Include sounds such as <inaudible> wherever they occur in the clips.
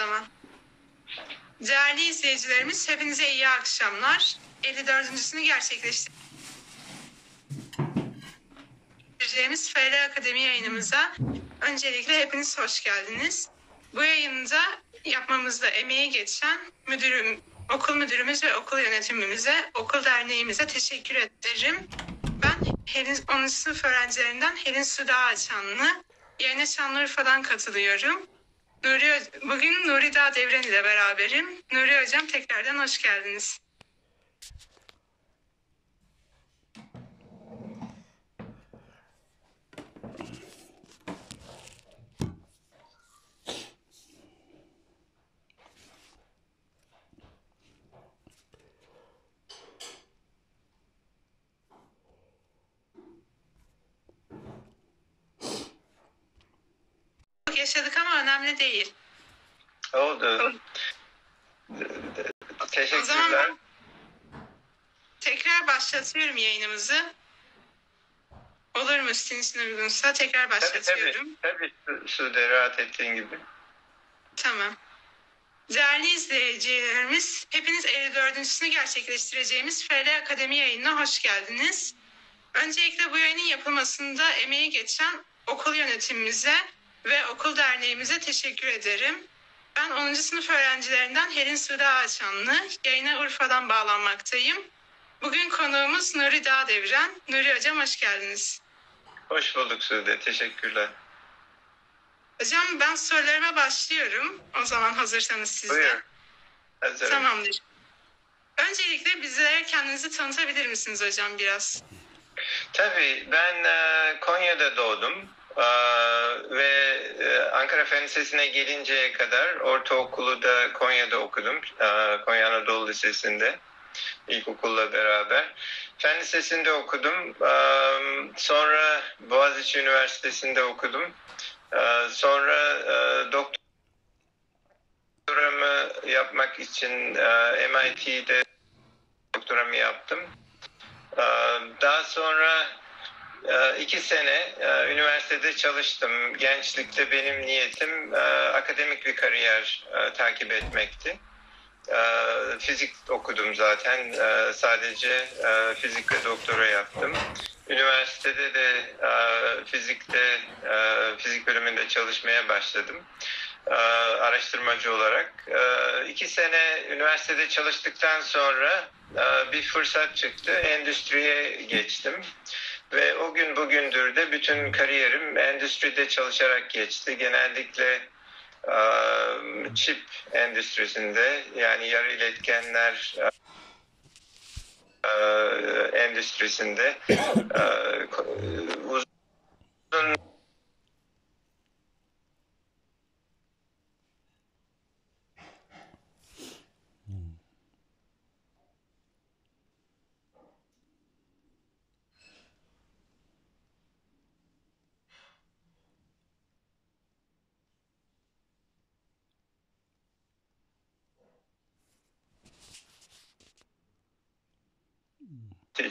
zaman. Değerli izleyicilerimiz hepinize iyi akşamlar. 54.sünü gerçekleştireceğimiz FL Akademi yayınımıza öncelikle hepiniz hoş geldiniz. Bu yayında yapmamızda emeği geçen müdürüm, okul müdürümüz ve okul yönetimimize, okul derneğimize teşekkür ederim. Ben Helin, 10. sınıf öğrencilerinden Helin Suda Açanlı. Yayına Şanlıurfa'dan katılıyorum. Nuri, bugün Nuri Dağ Devren ile beraberim. Nuri Hocam tekrardan hoş geldiniz. Yaşadık önemli değil. Oldu. O Teşekkürler. zaman tekrar başlatıyorum yayınımızı. Olur mu sizin için uygunsa tekrar Tabii başlatıyorum. tabii. Tabii Sude rahat ettiğin gibi. Tamam. Değerli izleyicilerimiz, hepiniz 54.sünü gerçekleştireceğimiz FL Akademi yayınına hoş geldiniz. Öncelikle bu yayının yapılmasında emeği geçen okul yönetimimize ve okul derneğimize teşekkür ederim. Ben 10. sınıf öğrencilerinden Helin Suda Ağaçanlı, yayına Urfa'dan bağlanmaktayım. Bugün konuğumuz Nuri Dağdevren. Nuri Hocam hoş geldiniz. Hoş bulduk Sude. Teşekkürler. Hocam ben sorularıma başlıyorum. O zaman hazırsanız siz de. Hazırım. Tamamdır. Öncelikle bizlere kendinizi tanıtabilir misiniz hocam biraz? Tabii ben e, Konya'da doğdum. E, ve e, Ankara Fen Lisesi'ne gelinceye kadar ortaokulu da Konya'da okudum. E, Konya Anadolu Lisesi'nde ilkokulla beraber. Fen Lisesi'nde okudum. E, sonra Boğaziçi Üniversitesi'nde okudum. Sonra e, doktoramı yapmak için e, MIT'de doktoramı yaptım. Daha sonra iki sene e, üniversitede çalıştım. Gençlikte benim niyetim e, akademik bir kariyer e, takip etmekti. Fizik okudum zaten. Sadece e, fizikle doktora yaptım. Üniversitede de fizikte, fizik bölümünde çalışmaya başladım. Araştırmacı olarak. İki sene üniversitede çalıştıktan sonra bir fırsat çıktı. Endüstriye geçtim. Ve o gün bugündür de bütün kariyerim endüstride çalışarak geçti. Genellikle çip endüstrisinde yani yarı iletkenler endüstrisinde uzun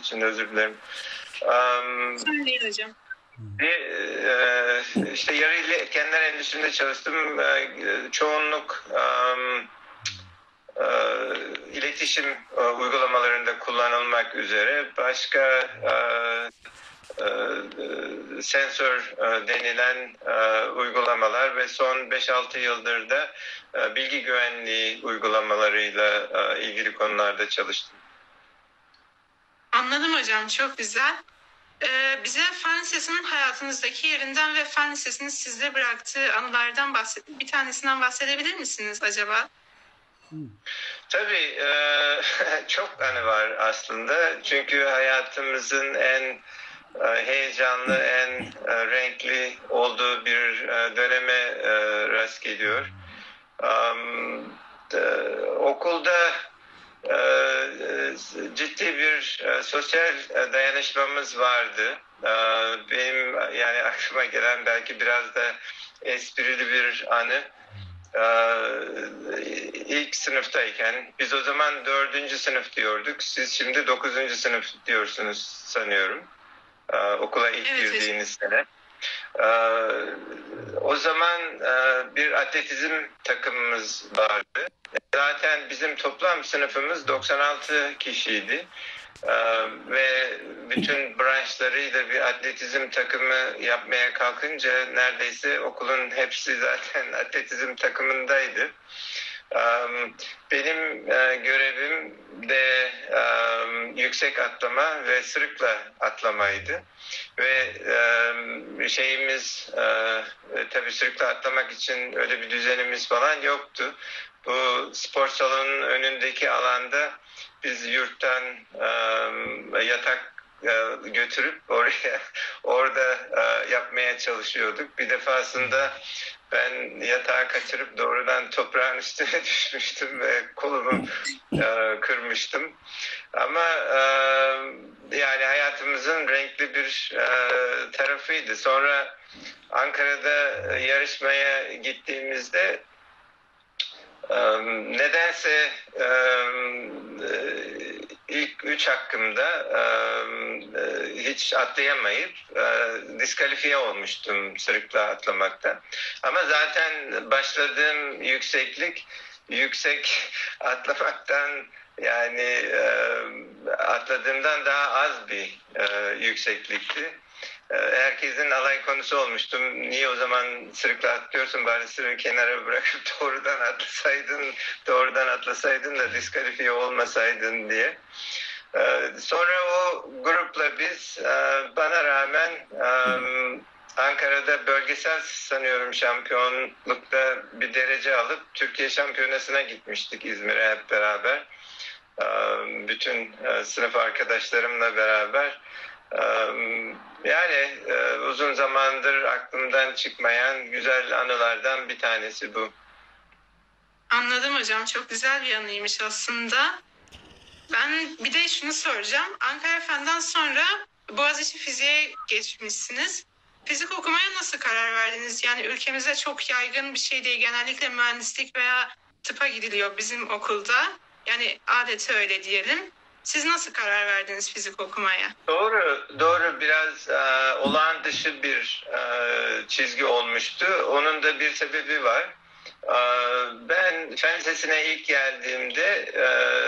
için özür dilerim. Um, değil hocam. Bir, e, işte yarı iletkenler endüstrisinde çalıştım. E, Çoğunluk um, iletişim uygulamalarında kullanılmak üzere başka sensör denilen uygulamalar ve son 5-6 yıldır da bilgi güvenliği uygulamalarıyla ilgili konularda çalıştım. Anladım hocam. Çok güzel. Ee, bize Fen Lisesi'nin hayatınızdaki yerinden ve Fen Lisesi'nin sizde bıraktığı anılardan bahset bir tanesinden bahsedebilir misiniz acaba? Tabii e, <laughs> çok anı var aslında. Çünkü hayatımızın en e, heyecanlı, en e, renkli olduğu bir döneme rast geliyor. Okulda ciddi bir e, sosyal e, dayanışmamız vardı. E, benim yani aklıma gelen belki biraz da esprili bir anı. Ee, ilk sınıftayken biz o zaman dördüncü sınıf diyorduk. Siz şimdi dokuzuncu sınıf diyorsunuz sanıyorum. Ee, okula ilk Evet, girdiğiniz sene. Ee, o zaman e, bir atletizm takımımız vardı. Zaten bizim toplam sınıfımız 96 kişiydi. E, ve bütün branşlarıyla bir atletizm takımı yapmaya kalkınca neredeyse okulun hepsi zaten <laughs> atletizm takımındaydı. Benim e, görevim de yüksek atlama ve sırıkla atlamaydı. Ve e, şeyimiz e, tabii sırıkla atlamak için öyle bir düzenimiz falan yoktu. Bu spor salonunun önündeki alanda biz yurttan e, yatak e, götürüp oraya <laughs> orada e, yapmaya çalışıyorduk. Bir defasında ben yatağı kaçırıp doğrudan toprağın üstüne <laughs> düşmüştüm ve kolumu <laughs> e, kırmıştım. Ama e, yani hayatımızın renkli bir e, tarafıydı. Sonra Ankara'da yarışmaya gittiğimizde nedense ilk üç hakkımda hiç atlayamayıp diskalifiye olmuştum sırıkla atlamaktan. Ama zaten başladığım yükseklik yüksek <laughs> atlamaktan yani atladığımdan daha az bir yükseklikti. E, Herkesin alay konusu olmuştum. Niye o zaman sırıkla atlıyorsun bari sırığı kenara bırakıp <laughs> doğrudan atlasaydın, doğrudan atlasaydın da diskalifiye olmasaydın diye. Ee, Sonra o grupla biz e, bana rağmen Ankara'da bölgesel sanıyorum şampiyonlukta bir derece alıp Türkiye şampiyonasına gitmiştik İzmir'e hep beraber. Ee, Bütün e, sınıf arkadaşlarımla beraber. Yani uzun zamandır aklımdan çıkmayan güzel anılardan bir tanesi bu. Anladım hocam. Çok güzel bir anıymış aslında. Ben bir de şunu soracağım. Ankara Fen'den sonra Boğaziçi Fiziğe geçmişsiniz. Fizik okumaya nasıl karar verdiniz? Yani ülkemizde çok yaygın bir şey değil. Genellikle mühendislik veya tıpa gidiliyor bizim okulda. Yani adeti öyle diyelim. Siz nasıl karar verdiniz fizik okumaya? Doğru, doğru. Biraz e, olağan dışı bir e, çizgi olmuştu. Onun da bir sebebi var. E, ben fen lisesine ilk geldiğimde e,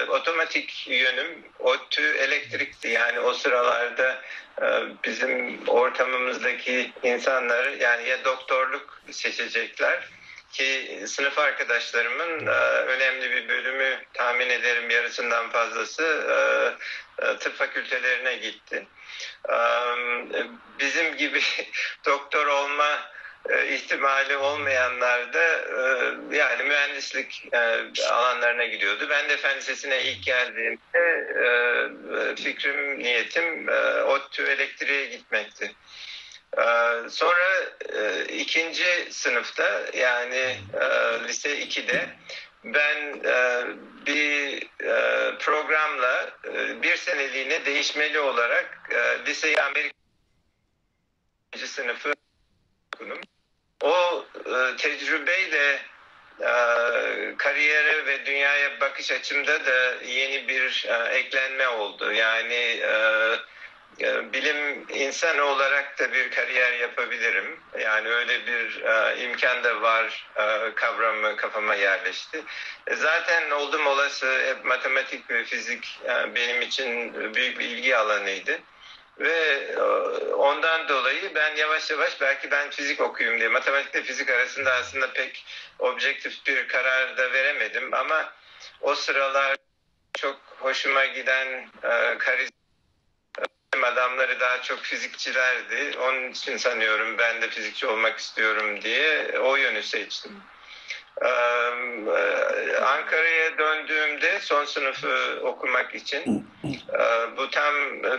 otomatik yönüm ODTÜ elektrikti. Yani o sıralarda e, bizim ortamımızdaki insanlar yani ya doktorluk seçecekler ki sınıf arkadaşlarımın e, önemli bir bölümü tahmin ederim yarısından fazlası e, e, tıp fakültelerine gitti. Bizim gibi <laughs> doktor olma ihtimali olmayanlar da yani mühendislik alanlarına gidiyordu. Ben de fen lisesine ilk geldiğimde fikrim, niyetim ODTÜ elektriğe gitmekti. Ee, Sonra e, ikinci sınıfta yani e, lise 2'de ben e, bir e, programla bir seneliğine değişmeli olarak liseyi Amerika sınıfı okudum. O e, tecrübeyle kariyere ve dünyaya bakış açımda da yeni bir eklenme oldu. Yani e, bilim insanı olarak da bir kariyer yapabilirim. Yani öyle bir e, imkan da var e, kavramı kafama yerleşti. E, zaten oldum olası hep matematik ve fizik e, benim için büyük bir ilgi alanıydı. Ve e, ondan dolayı ben yavaş yavaş belki ben fizik okuyayım diye matematikle fizik arasında aslında pek objektif bir karar da veremedim ama o sıralar çok hoşuma giden e, karizma adamları daha çok fizikçilerdi. Onun için sanıyorum ben de fizikçi olmak istiyorum diye o yönü seçtim. Ee, Ankara'ya döndüğümde son sınıfı okumak için e, bu tam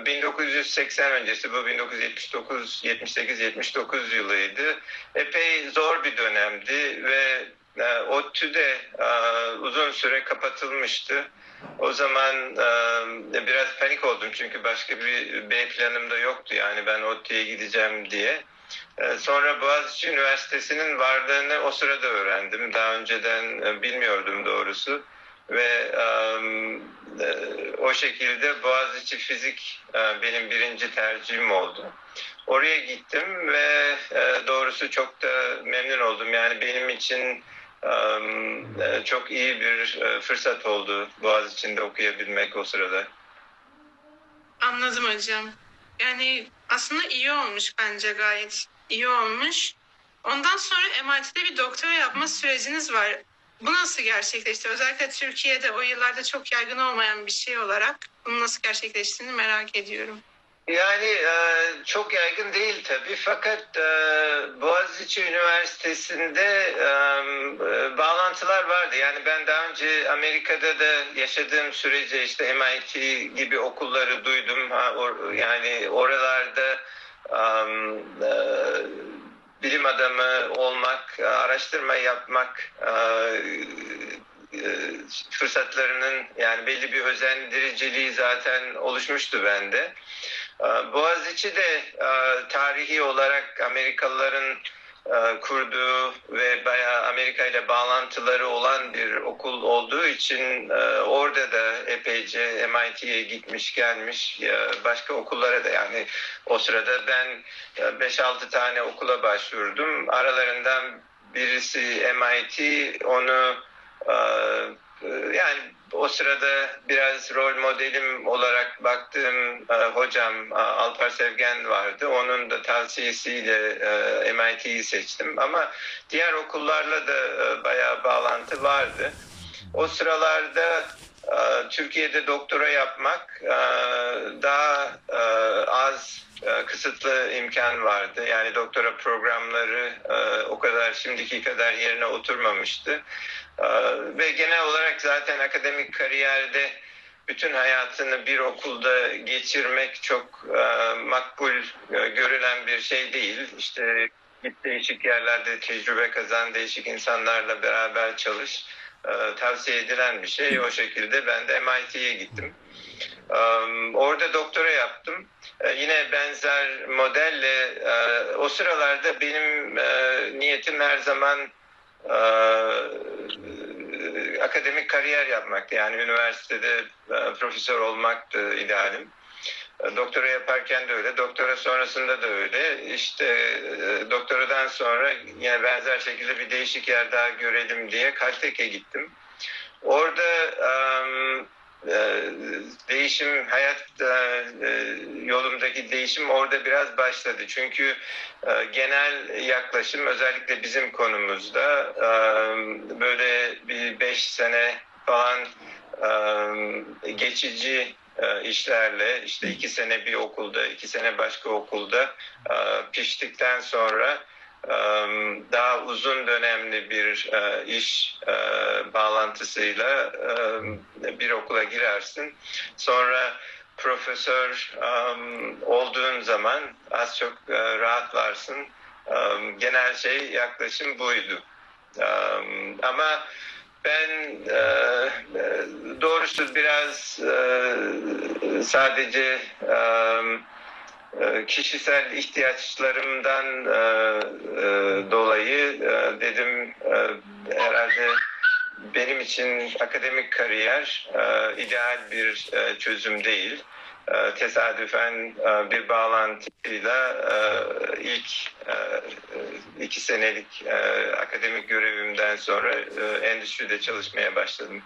1980 öncesi bu 1979 78 79 yılıydı. Epey zor bir dönemdi ve e, ODTÜ'de uzun süre kapatılmıştı. O zaman e, biraz panik oldum çünkü başka bir B planım da yoktu yani ben ODTÜ'ye gideceğim diye. E, Sonra Boğaziçi Üniversitesi'nin varlığını o sırada öğrendim. Daha önceden e, bilmiyordum doğrusu. Ve e, o şekilde Boğaziçi Fizik benim birinci tercihim oldu. oraya gittim ve doğrusu çok da memnun oldum. Yani benim için um, çok iyi bir e, fırsat oldu Boğaziçi'nde okuyabilmek o sırada. Anladım hocam. Yani aslında iyi olmuş bence gayet. iyi olmuş. Ondan sonra MIT'de bir doktora yapma süreciniz var. Bu nasıl gerçekleşti? Özellikle Türkiye'de o yıllarda çok yaygın olmayan bir şey olarak bunun nasıl gerçekleştiğini merak ediyorum. Yani e, çok yaygın değil tabii fakat e, Boğaziçi Üniversitesi'nde e, e, bağlantılar vardı. Yani ben daha önce Amerika'da da yaşadığım sürece işte MIT gibi okulları duydum. Ha, or, yani oralarda e, bilim adamı olmak, araştırma yapmak e, e, fırsatlarının yani belli bir özendiriciliği zaten oluşmuştu bende. E, Boğaziçi de e, tarihi olarak Amerikalıların e, kurduğu ve bayağı Amerika ile bağlantıları olan bir okul olduğu için e, orada da epeyce MIT'ye gitmiş gelmiş başka okullara da yani o sırada ben 5-6 tane okula başvurdum. Aralarından birisi MIT onu yani o sırada biraz rol modelim olarak baktığım e, hocam Alpar Sevgen vardı. Onun da tavsiyesiyle e, MIT'yi seçtim. Ama diğer okullarla da e, bayağı bağlantı vardı. O sıralarda e, Türkiye'de doktora yapmak e, daha e, az e, kısıtlı imkan vardı. Yani doktora programları e, o kadar şimdiki kadar yerine oturmamıştı. Ee, ve genel olarak zaten akademik kariyerde bütün hayatını bir okulda geçirmek çok e, makbul e, görülen bir şey değil. İşte git değişik yerlerde tecrübe kazan, değişik insanlarla beraber çalış. E, tavsiye edilen bir şey. O şekilde ben de MIT'ye gittim. E, orada doktora yaptım. E, yine benzer modelle o sıralarda benim niyetim her zaman e, akademik kariyer yapmaktı. Yani üniversitede e, profesör olmaktı idealim. E, doktora yaparken de öyle, doktora sonrasında da öyle. İşte e, doktoradan sonra yine benzer şekilde bir değişik yer daha görelim diye Caltech'e gittim. Orada um, ee, değişim hayat e, e, yolumdaki değişim orada biraz başladı. Çünkü e, genel yaklaşım özellikle bizim konumuzda böyle bir beş sene falan geçici işlerle işte iki sene bir okulda iki sene başka okulda piştikten sonra daha uzun dönemli bir iş bağlantısıyla bir okula girersin. Sonra profesör olduğun zaman az çok rahatlarsın. Genel şey yaklaşım buydu. Ama ben doğrusu biraz sadece kişisel ihtiyaçlarımdan e, e, dolayı dedim herhalde benim için akademik kariyer ideal bir çözüm değil. Tesadüfen bir bağlantıyla ilk iki senelik akademik görevimden sonra endüstride çalışmaya başladım.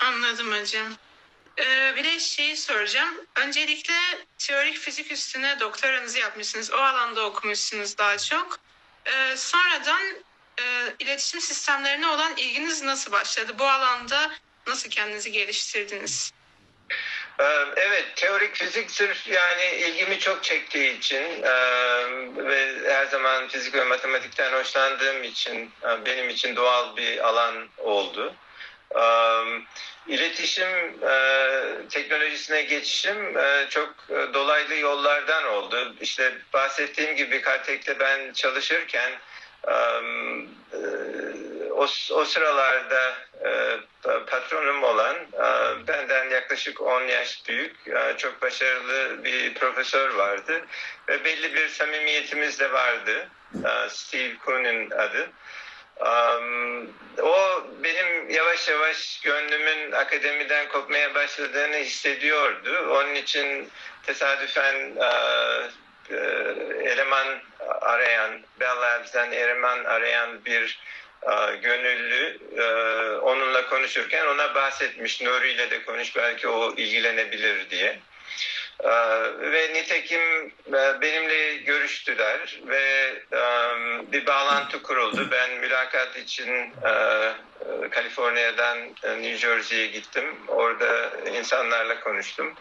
Anladım hocam. Ee, bir de şeyi soracağım. Öncelikle teorik fizik üstüne doktoranızı yapmışsınız. O alanda okumuşsunuz daha çok. Ee, sonradan e, iletişim sistemlerine olan ilginiz nasıl başladı? Bu alanda nasıl kendinizi geliştirdiniz? Ee, evet, teorik fizik sırf yani ilgimi çok çektiği için e, ve her zaman fizik ve matematikten hoşlandığım için e, benim için doğal bir alan oldu. İletişim teknolojisine geçişim çok dolaylı yollardan oldu. İşte bahsettiğim gibi Caltech'te ben çalışırken o, o sıralarda patronum olan benden yaklaşık 10 yaş büyük çok başarılı bir profesör vardı ve belli bir samimiyetimiz de vardı. Steve Kuhn'un adı. Um, o benim yavaş yavaş gönlümün akademiden kopmaya başladığını hissediyordu. Onun için tesadüfen uh, eleman arayan, Bell Labs'den eleman arayan bir e, gönüllü onunla konuşurken ona bahsetmiş. Nuri ile de konuş belki o ilgilenebilir diye. Ee, ve nitekim e, benimle görüştüler ve e, bir bağlantı kuruldu. Ben mülakat için e, Kaliforniya'dan New Jersey'ye gittim. Orada insanlarla konuştum.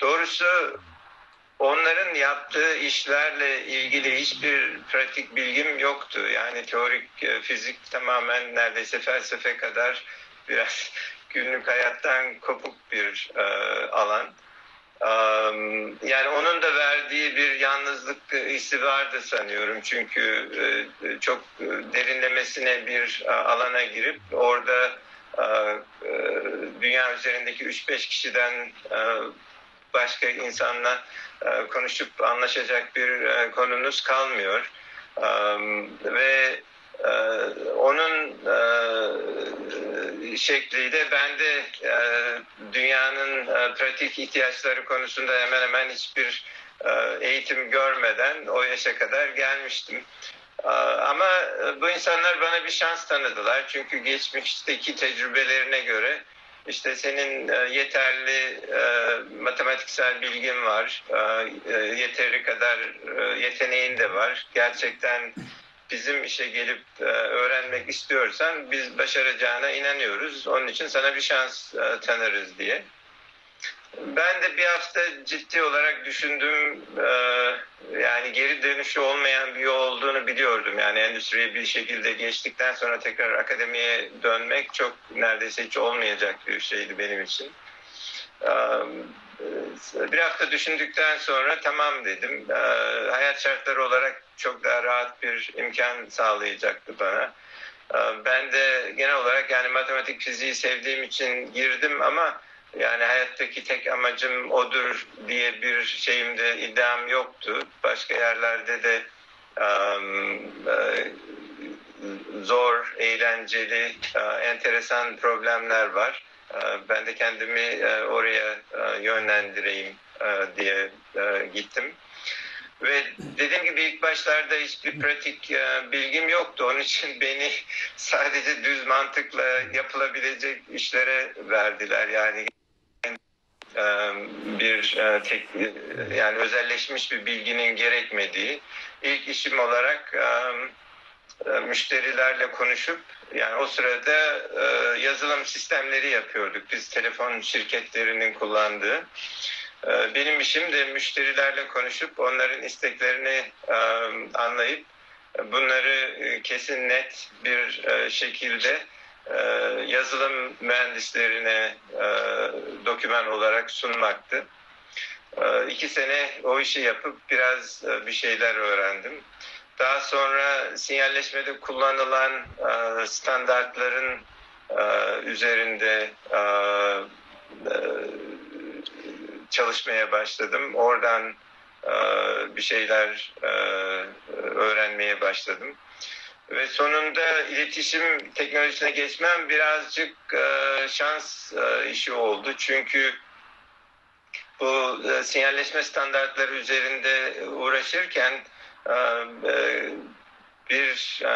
Doğrusu onların yaptığı işlerle ilgili hiçbir pratik bilgim yoktu. Yani teorik fizik tamamen neredeyse felsefe kadar <laughs> biraz günlük hayattan kopuk bir alan. Yani onun da verdiği bir yalnızlık hissi vardı sanıyorum. Çünkü e, çok derinlemesine bir alana girip orada e, dünya üzerindeki 3-5 kişiden başka insanla konuşup anlaşacak bir e, konunuz kalmıyor. Ve e, onun e, şekliyle ben de e, dünyanın e, pratik ihtiyaçları konusunda hemen hemen hiçbir e, eğitim görmeden o yaşa kadar gelmiştim. E, Ama e, bu insanlar bana bir şans tanıdılar. Çünkü geçmişteki tecrübelerine göre işte senin e, yeterli e, matematiksel bilgin var, yeteri kadar yeteneğin de var. Gerçekten bizim işe gelip e, öğrenmek istiyorsan biz başaracağına inanıyoruz. Onun için sana bir şans e, tanırız diye. Ben de bir hafta ciddi olarak düşündüm. E, yani geri dönüşü olmayan bir yol olduğunu biliyordum. Yani endüstriye bir şekilde geçtikten sonra tekrar akademiye dönmek çok neredeyse hiç olmayacak bir şeydi benim için. Bir hafta düşündükten sonra tamam dedim. Hayat şartları olarak çok daha rahat bir imkan sağlayacaktı bana. E, ben de genel olarak yani matematik fiziği sevdiğim için girdim ama yani hayattaki tek amacım odur diye bir şeyimde iddiam yoktu. Başka yerlerde de um, e, zor, eğlenceli, e, enteresan problemler var. E, Ben de kendimi oraya yönlendireyim diye gittim. Ve dediğim gibi ilk başlarda hiçbir pratik e, bilgim yoktu. Onun için <laughs> beni sadece düz mantıkla yapılabilecek işlere verdiler. Yani e, bir e, tek yani özelleşmiş bir bilginin gerekmediği ilk işim olarak müşterilerle konuşup yani o sırada yazılım sistemleri yapıyorduk. Biz telefon şirketlerinin kullandığı. E, Benim işim de müşterilerle konuşup onların isteklerini e, anlayıp bunları e, kesin net bir e, şekilde yazılım mühendislerine doküman olarak sunmaktı. İki sene o işi yapıp biraz bir şeyler öğrendim. Daha sonra sinyalleşmede kullanılan standartların üzerinde çalışmaya başladım. Oradan e, bir şeyler e, öğrenmeye başladım. Ve sonunda iletişim teknolojisine geçmem birazcık e, şans e, işi oldu. Çünkü bu e, sinyalleşme standartları üzerinde uğraşırken e, e, bir e,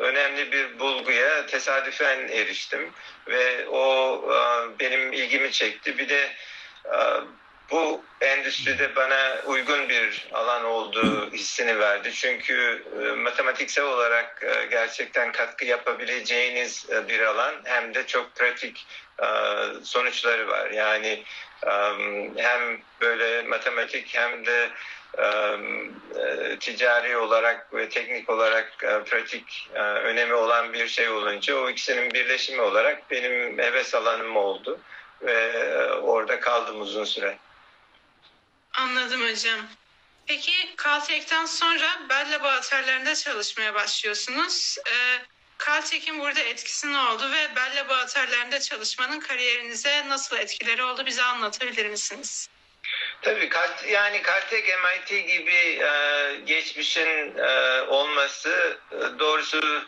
önemli bir bulguya tesadüfen eriştim ve o e, benim ilgimi çekti. Bir de bu endüstride bana uygun bir alan olduğu hissini verdi. Çünkü e, matematiksel olarak e, gerçekten katkı yapabileceğiniz e, bir alan hem de çok pratik sonuçları var. Yani hem böyle matematik hem de ticari olarak ve teknik olarak pratik önemi olan bir şey olunca o ikisinin birleşimi olarak benim heves alanım oldu ve e, orada kaldım uzun süre. Anladım hocam. Peki Caltech'ten sonra Bell laboratuvarlarında çalışmaya başlıyorsunuz. Ee, Caltech'in burada etkisi ne oldu ve Bell laboratuvarlarında çalışmanın kariyerinize nasıl etkileri oldu bize anlatabilir misiniz? Tabii yani Caltech MIT gibi e, geçmişin e, olması e, doğrusu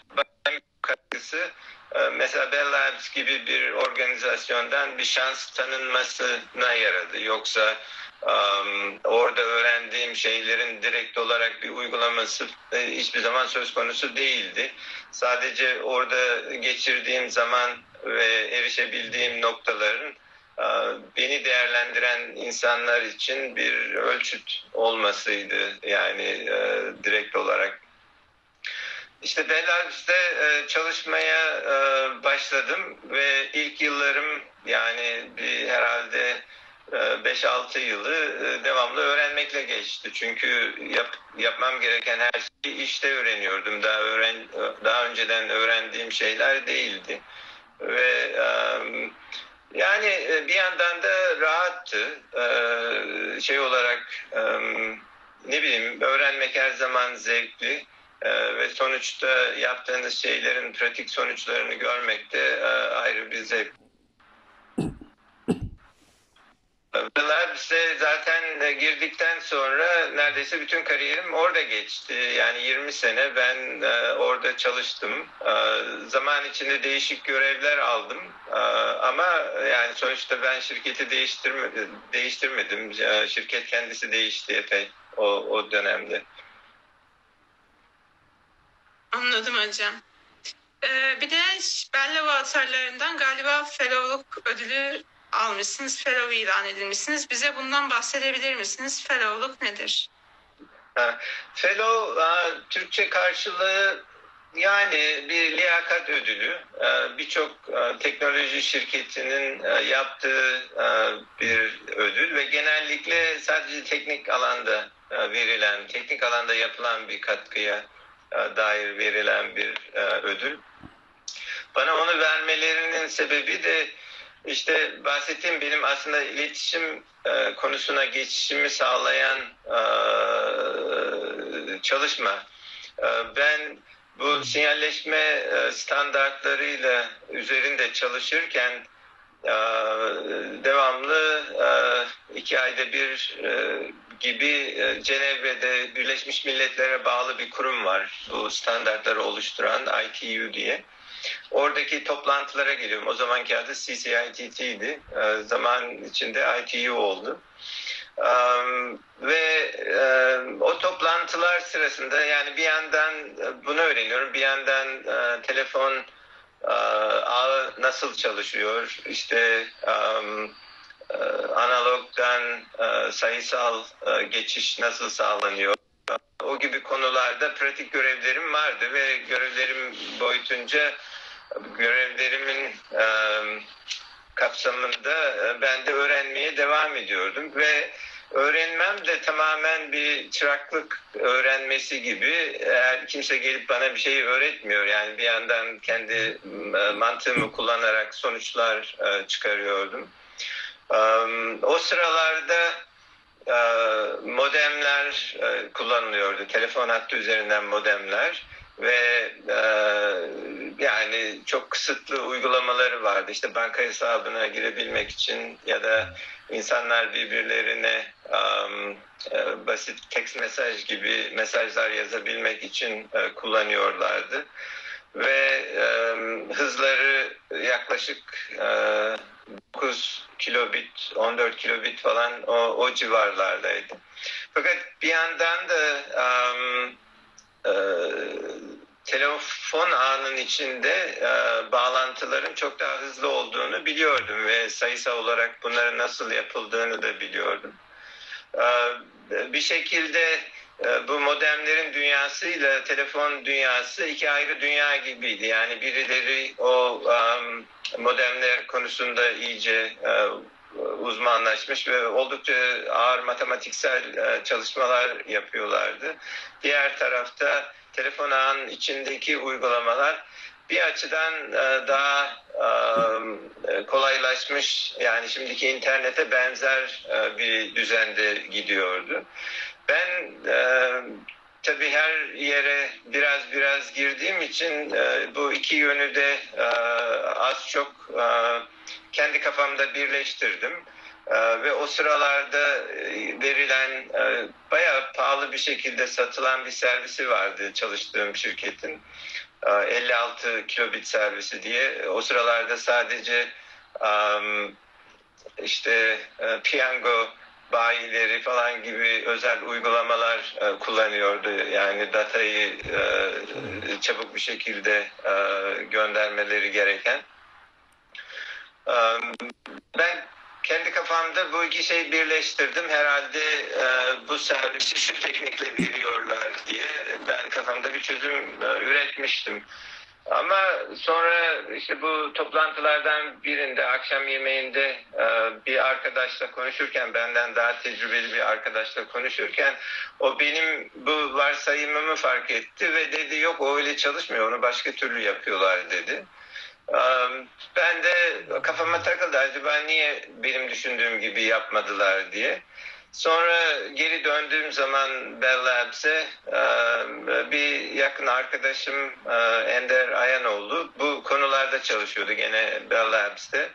katkısı. E, mesela Bell Labs gibi bir organizasyondan bir şans tanınmasına yaradı. Yoksa Um, orada öğrendiğim şeylerin direkt olarak bir uygulaması e, hiçbir zaman söz konusu değildi. Sadece orada geçirdiğim zaman ve erişebildiğim noktaların e, beni değerlendiren insanlar için bir ölçüt olmasıydı yani e, direkt olarak. İşte Belarus'ta e, çalışmaya e, başladım ve ilk yıllarım yani bir herhalde 5-6 yılı e, devamlı öğrenmekle geçti. Çünkü yap, yapmam gereken her şeyi işte öğreniyordum. Daha öğren daha önceden öğrendiğim şeyler değildi. Ve yani e, bir yandan da rahattı. Şey olarak ne bileyim öğrenmek her zaman zevkli. Ee, ve sonuçta yaptığınız şeylerin pratik sonuçlarını görmek de e, ayrı bir zevk. Labs'e zaten e, girdikten sonra neredeyse bütün kariyerim orada geçti. Yani 20 sene ben e, orada çalıştım. E, zaman içinde değişik görevler aldım. Ama yani sonuçta ben şirketi değiştirmedim. değiştirmedim. Şirket kendisi değişti epey o, o dönemde. Anladım hocam. Ee, bir de Bellava atarlarından galiba fellowluk ödülü almışsınız, fellow ilan edilmişsiniz. Bize bundan bahsedebilir misiniz? Fellowluk nedir? fellow Türkçe karşılığı yani bir liyakat ödülü. Birçok teknoloji şirketinin yaptığı bir ödül ve genellikle sadece teknik alanda verilen, teknik alanda yapılan bir katkıya dair verilen bir ödül. Bana onu vermelerinin sebebi de işte bahsettiğim benim aslında iletişim e, konusuna geçişimi sağlayan e, çalışma. E, ben bu sinyalleşme e, standartlarıyla üzerinde çalışırken e, e, iki ayda bir e, gibi e, Cenevre'de Birleşmiş Milletler'e bağlı bir kurum var. Bu standartları oluşturan ITU diye. Oradaki toplantılara geliyorum. O zamanki adı CCITT'ydi. E, zaman içinde ITU oldu. Um, ve um, o toplantılar sırasında yani bir yandan bunu öğreniyorum, bir yandan uh, telefon uh, ağı nasıl çalışıyor, işte um, analogdan uh, sayısal uh, geçiş nasıl sağlanıyor, o gibi konularda pratik görevlerim vardı ve görevlerim boyutunca görevlerimin e, kapsamında e, ben de öğrenmeye devam ediyordum ve öğrenmem de tamamen bir çıraklık öğrenmesi gibi eğer kimse gelip bana bir şey öğretmiyor yani bir yandan kendi e, mantığımı kullanarak sonuçlar e, çıkarıyordum. O sıralarda modemler kullanılıyordu. Telefon hattı üzerinden modemler ve yani çok kısıtlı uygulamaları vardı. İşte banka hesabına girebilmek için ya da insanlar birbirlerine basit text mesaj gibi mesajlar yazabilmek için kullanıyorlardı. Ve e, hızları yaklaşık e, 9 kilobit, 14 kilobit falan o, o civarlardaydı. Fakat bir yandan da um, e, telefon ağının içinde e, bağlantıların çok daha hızlı olduğunu biliyordum ve sayısal olarak bunların nasıl yapıldığını da biliyordum. E, bir şekilde bu modemlerin dünyasıyla telefon dünyası iki ayrı dünya gibiydi. Yani birileri o um, modemler konusunda iyice uh, uzmanlaşmış ve oldukça ağır matematiksel uh, çalışmalar yapıyorlardı. Diğer tarafta telefon ağının içindeki uygulamalar bir açıdan e, daha e, kolaylaşmış yani şimdiki internete benzer e, bir düzende gidiyordu. Ben tabii her yere biraz biraz girdiğim için bu iki yönü de az çok kendi kafamda birleştirdim. Ee, ve o sıralarda e, verilen e, bayağı pahalı bir şekilde satılan bir servisi vardı çalıştığım şirketin. 56 ee, kilobit servisi diye. O sıralarda sadece işte e, piyango bayileri falan gibi özel uygulamalar e, kullanıyordu. Yani datayı e, çabuk bir şekilde e, göndermeleri gereken. E, ben kendi kafamda bu iki şeyi birleştirdim. Herhalde e, bu servisi şu teknikle veriyorlar diye ben kafamda bir çözüm e, üretmiştim. Ama sonra işte bu toplantılardan birinde akşam yemeğinde e, bir arkadaşla konuşurken benden daha tecrübeli bir arkadaşla konuşurken o benim bu varsayımımı fark etti ve dedi yok o öyle çalışmıyor onu başka türlü yapıyorlar dedi. Um, Ben de kafama takıldı acaba niye benim düşündüğüm gibi yapmadılar diye. Sonra geri döndüğüm zaman Bell Labs'e um, bir yakın arkadaşım uh, Ender Ayanoğlu bu konularda çalışıyordu gene Bell Labs'te.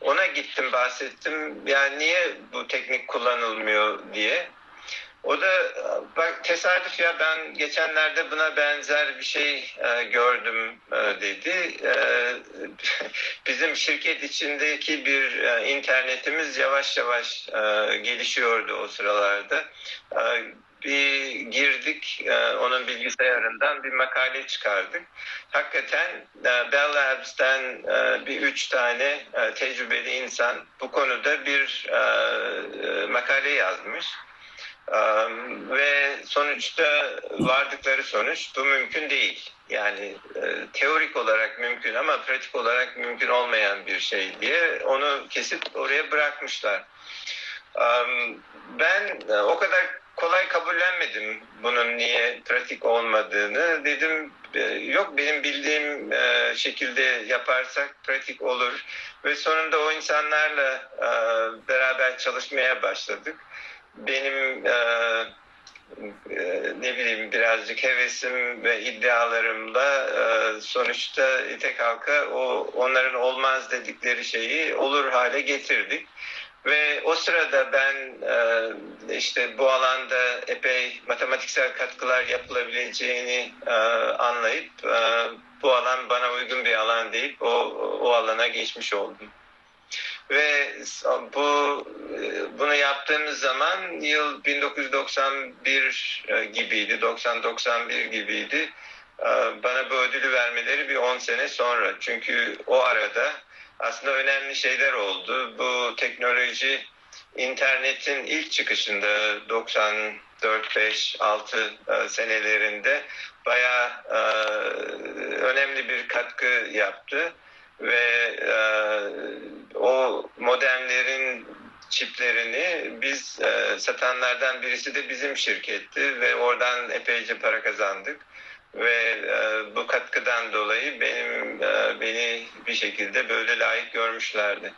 Ona gittim bahsettim yani niye bu teknik kullanılmıyor diye. O da bak tesadüf ya ben geçenlerde buna benzer bir şey e, gördüm e, dedi. E, <laughs> bizim şirket içindeki bir e, internetimiz yavaş yavaş e, gelişiyordu o sıralarda. E, bir girdik e, onun bilgisayarından bir makale çıkardık. Hakikaten e, Bell Labs'ten e, bir üç tane e, tecrübeli insan bu konuda bir e, e, makale yazmış. Ve sonuçta vardıkları sonuç bu mümkün değil. Yani teorik olarak mümkün ama pratik olarak mümkün olmayan bir şey diye onu kesip oraya bırakmışlar. Ben o kadar kolay kabullenmedim bunun niye pratik olmadığını. Dedim yok benim bildiğim şekilde yaparsak pratik olur. Ve sonunda o insanlarla beraber çalışmaya başladık benim e, e, ne bileyim birazcık hevesim ve iddialarımla e, sonuçta İtek Halk'a o onların olmaz dedikleri şeyi olur hale getirdik. Ve o sırada ben e, işte bu alanda epey matematiksel katkılar yapılabileceğini e, anlayıp bu alan bana uygun bir alan deyip o, o alana geçmiş oldum. Ve bu bunu yaptığımız zaman yıl 1991 e, gibiydi, 90-91 gibiydi. E, Bana bu ödülü vermeleri bir 10 sene sonra. Çünkü o arada aslında önemli şeyler oldu. Bu teknoloji internetin ilk çıkışında 94 5 6 senelerinde bayağı e, önemli bir katkı yaptı ve e, o modemlerin çiplerini biz e, satanlardan birisi de bizim şirketti ve oradan epeyce para kazandık ve e, bu katkıdan dolayı benim e, beni bir şekilde böyle layık görmüşlerdi.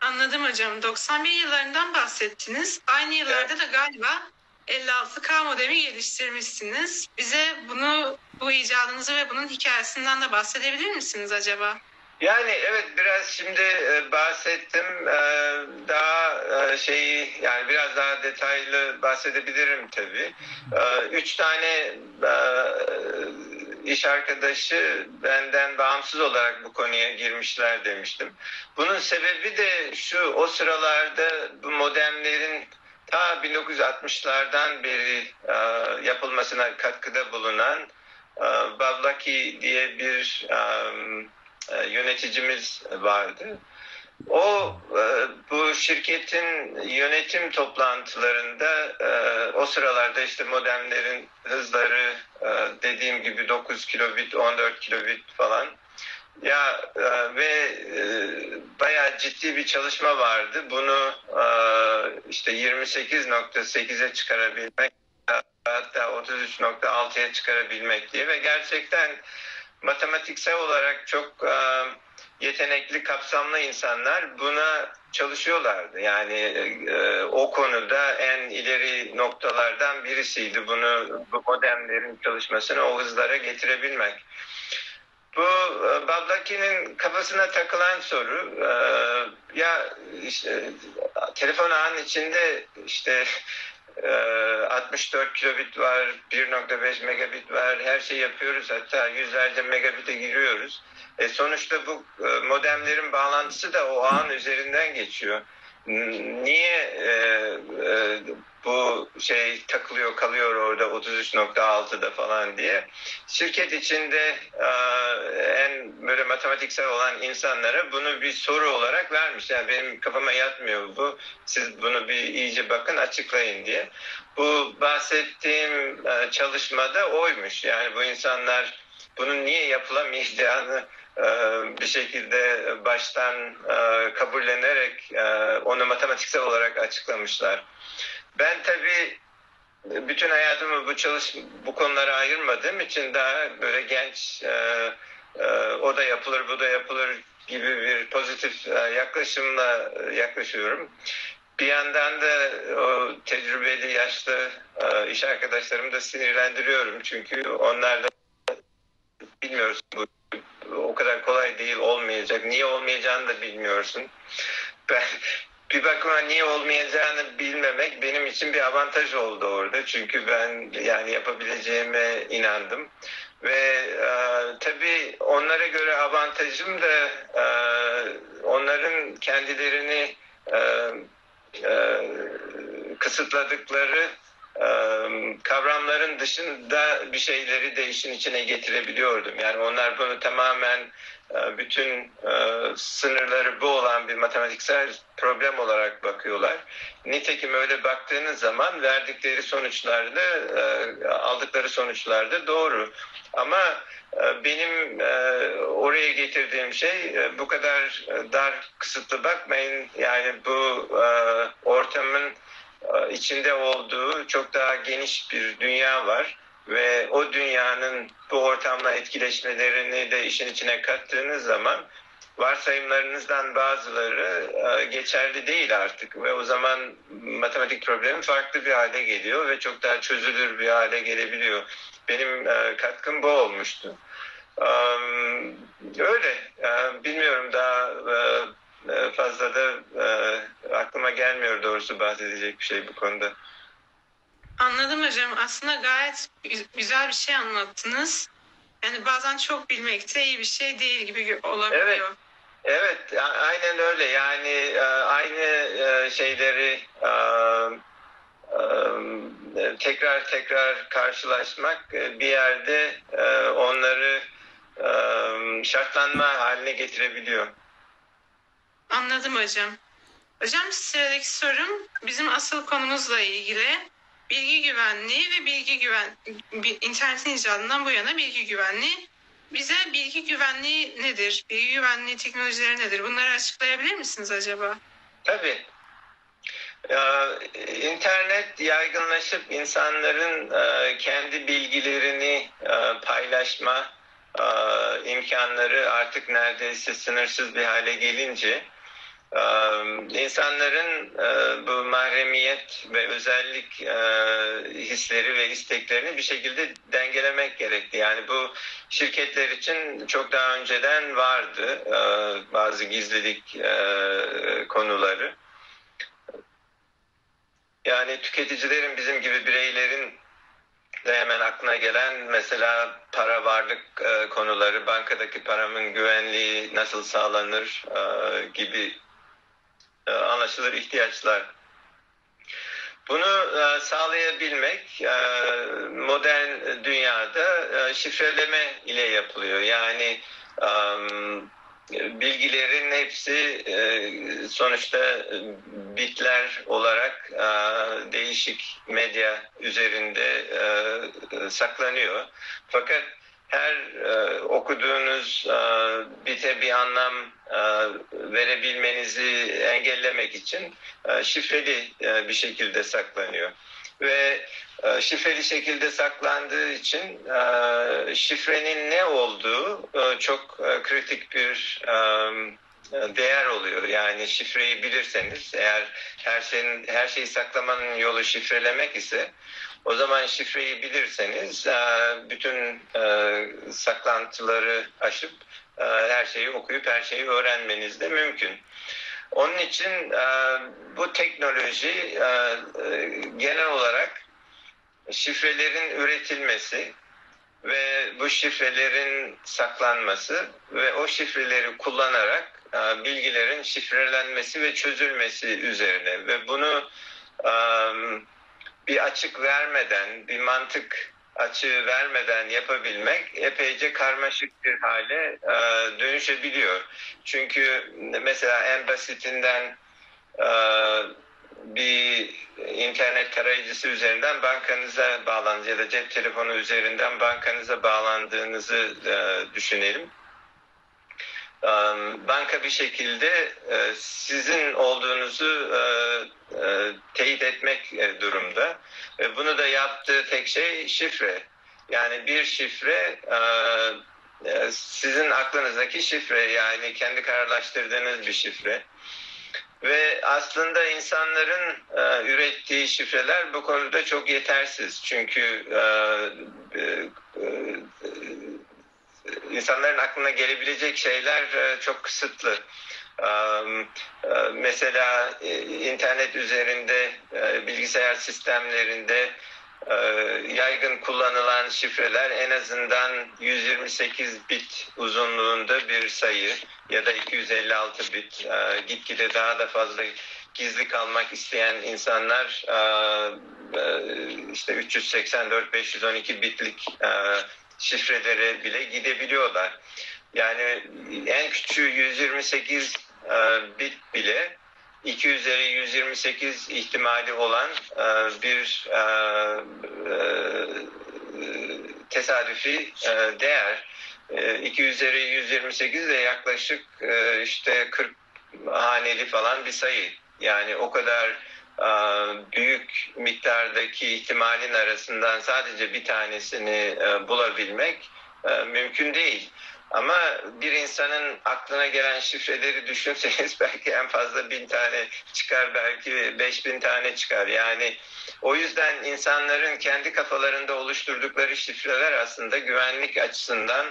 Anladım hocam. 91 yıllarından bahsettiniz. Aynı yıllarda da galiba 56K modemi geliştirmişsiniz. Bize bunu, bu icadınızı ve bunun hikayesinden de bahsedebilir misiniz acaba? Yani evet biraz şimdi e, bahsettim E, daha e, şeyi yani biraz daha detaylı bahsedebilirim tabii. Üç tane iş arkadaşı benden bağımsız olarak bu konuya girmişler demiştim. Bunun sebebi de şu o sıralarda bu modemlerin ta 1960'lardan beri e, yapılmasına katkıda bulunan e, Bavlaki diye bir e, e, yöneticimiz vardı. O e, bu şirketin yönetim toplantılarında e, o sıralarda işte modemlerin hızları dediğim gibi 9 kilobit, 14 kilobit falan. Ya e, ve e, bayağı ciddi bir çalışma vardı. Bunu e, işte 28.8'e çıkarabilmek hatta 33.6'ya çıkarabilmek diye ve gerçekten matematiksel olarak çok e, yetenekli, kapsamlı insanlar buna çalışıyorlardı. Yani e, o konuda en ileri noktalardan birisiydi bunu bu modemlerin çalışmasını o hızlara getirebilmek. Bu e, Bablaki'nin kafasına takılan soru e, ya işte telefon ağının içinde işte e, 64 kilobit var, 1.5 megabit var, her şey yapıyoruz. Hatta yüzlerce megabite giriyoruz. E, sonuçta bu e, modemlerin bağlantısı da o ağın üzerinden geçiyor. Niye e, e, bu şey takılıyor kalıyor orada 33.6'da falan diye. Şirket içinde e, en böyle matematiksel olan insanlara bunu bir soru olarak vermiş. Yani benim kafama yatmıyor bu. Siz bunu bir iyice bakın açıklayın diye. Bu bahsettiğim e, çalışmada oymuş. Yani bu insanlar bunun niye yapılamayacağını bir şekilde baştan e, kabullenerek e, onu matematiksel olarak açıklamışlar. Ben tabii bütün hayatımı bu çalış bu konulara ayırmadığım için daha böyle genç o da yapılır bu da yapılır gibi bir pozitif yaklaşımla yaklaşıyorum. Bir yandan da o tecrübeli yaşlı iş arkadaşlarımı da sinirlendiriyorum çünkü onlar da bilmiyoruz bu o kadar kolay değil olmayacak. Niye olmayacağını da bilmiyorsun. Ben <laughs> bir bakıma niye olmayacağını bilmemek benim için bir avantaj oldu orada. Çünkü ben yani yapabileceğime inandım. Ve e, tabii onlara göre avantajım da e, onların kendilerini e, e, kısıtladıkları kavramların dışında bir şeyleri de işin içine getirebiliyordum. Yani onlar bunu tamamen bütün sınırları bu olan bir matematiksel problem olarak bakıyorlar. Nitekim öyle baktığınız zaman verdikleri sonuçlarda, aldıkları sonuçlarda doğru. Ama benim oraya getirdiğim şey bu kadar dar kısıtlı bakmayın. Yani bu ortamın içinde olduğu çok daha geniş bir dünya var ve o dünyanın bu ortamla etkileşmelerini de işin içine kattığınız zaman varsayımlarınızdan bazıları e, geçerli değil artık ve o zaman matematik problemi farklı bir hale geliyor ve çok daha çözülür bir hale gelebiliyor. Benim e, katkım bu olmuştu. Öyle. Bilmiyorum daha ee, fazla da e, aklıma gelmiyor doğrusu bahsedecek bir şey bu konuda. Anladım hocam. Aslında gayet güzel bir şey anlattınız. Yani bazen çok bilmek de iyi bir şey değil gibi olabiliyor. Evet. Evet, aynen öyle. Yani e, aynı e, şeyleri tekrar tekrar karşılaşmak bir yerde onları şartlanma haline getirebiliyor. Anladım hocam. Hocam sıradaki sorum bizim asıl konumuzla ilgili. Bilgi güvenliği ve bilgi güven internetin icadından bu yana bilgi güvenliği. Bize bilgi güvenliği nedir? Bilgi güvenliği teknolojileri nedir? Bunları açıklayabilir misiniz acaba? Tabii. İnternet yaygınlaşıp insanların e, kendi bilgilerini e, paylaşma e, imkanları artık neredeyse sınırsız bir hale gelince insanların bu mahremiyet ve özellik hisleri ve isteklerini bir şekilde dengelemek gerekti. Yani bu şirketler için çok daha önceden vardı bazı gizlilik konuları. Yani tüketicilerin bizim gibi bireylerin de hemen aklına gelen mesela para varlık konuları, bankadaki paramın güvenliği nasıl sağlanır gibi anlaşılır ihtiyaçlar. Bunu e, sağlayabilmek e, modern dünyada şifreleme ile yapılıyor. Yani bilgilerin hepsi sonuçta bitler olarak değişik medya üzerinde saklanıyor. Fakat her okuduğunuz bite bir anlam e, verebilmenizi engellemek için e, şifreli e, bir şekilde saklanıyor. Ve şifreli şekilde saklandığı için şifrenin ne olduğu çok kritik bir değer oluyor. Yani şifreyi bilirseniz eğer her şeyin her şeyi saklamanın yolu şifrelemek ise o zaman şifreyi bilirseniz bütün saklantıları aşıp e, her şeyi okuyup her şeyi öğrenmeniz de mümkün. Onun için e, bu teknoloji e, genel olarak şifrelerin üretilmesi ve bu şifrelerin saklanması ve o şifreleri kullanarak e, bilgilerin şifrelenmesi ve çözülmesi üzerine ve bunu e, bir açık vermeden, bir mantık açığı vermeden yapabilmek epeyce karmaşık bir hale e, dönüşebiliyor. Çünkü mesela en basitinden e, bir internet tarayıcısı üzerinden bankanıza bağlandığınız ya da cep telefonu üzerinden bankanıza bağlandığınızı e, düşünelim. E, banka bir şekilde e, sizin olduğunuzu e, etmek e, durumda. Ve bunu da yaptığı tek şey şifre. Yani bir şifre e, e, sizin aklınızdaki şifre yani kendi kararlaştırdığınız bir şifre. Ve aslında insanların e, ürettiği şifreler bu konuda çok yetersiz. Çünkü e, e, e, insanların aklına gelebilecek şeyler e, çok kısıtlı. E, mesela e, internet üzerinde, e, bilgisayar sistemlerinde yaygın kullanılan şifreler en azından 128 bit uzunluğunda bir sayı ya da 256 bit. Gitgide daha da fazla gizli kalmak isteyen insanlar işte 384-512 bitlik şifrelere bile gidebiliyorlar. Yani en küçüğü 128 bit bile 2 üzeri 128 ihtimali olan e, bir e, e, tesadüfi değer. 2 üzeri 128 de yaklaşık işte 40 haneli falan bir sayı. Yani o kadar büyük miktardaki ihtimalin arasından sadece bir tanesini bulabilmek mümkün değil. Ama bir insanın aklına gelen şifreleri düşünseniz <laughs> belki en fazla bin tane çıkar, belki beş bin tane çıkar. Yani o yüzden insanların kendi kafalarında oluşturdukları şifreler aslında güvenlik açısından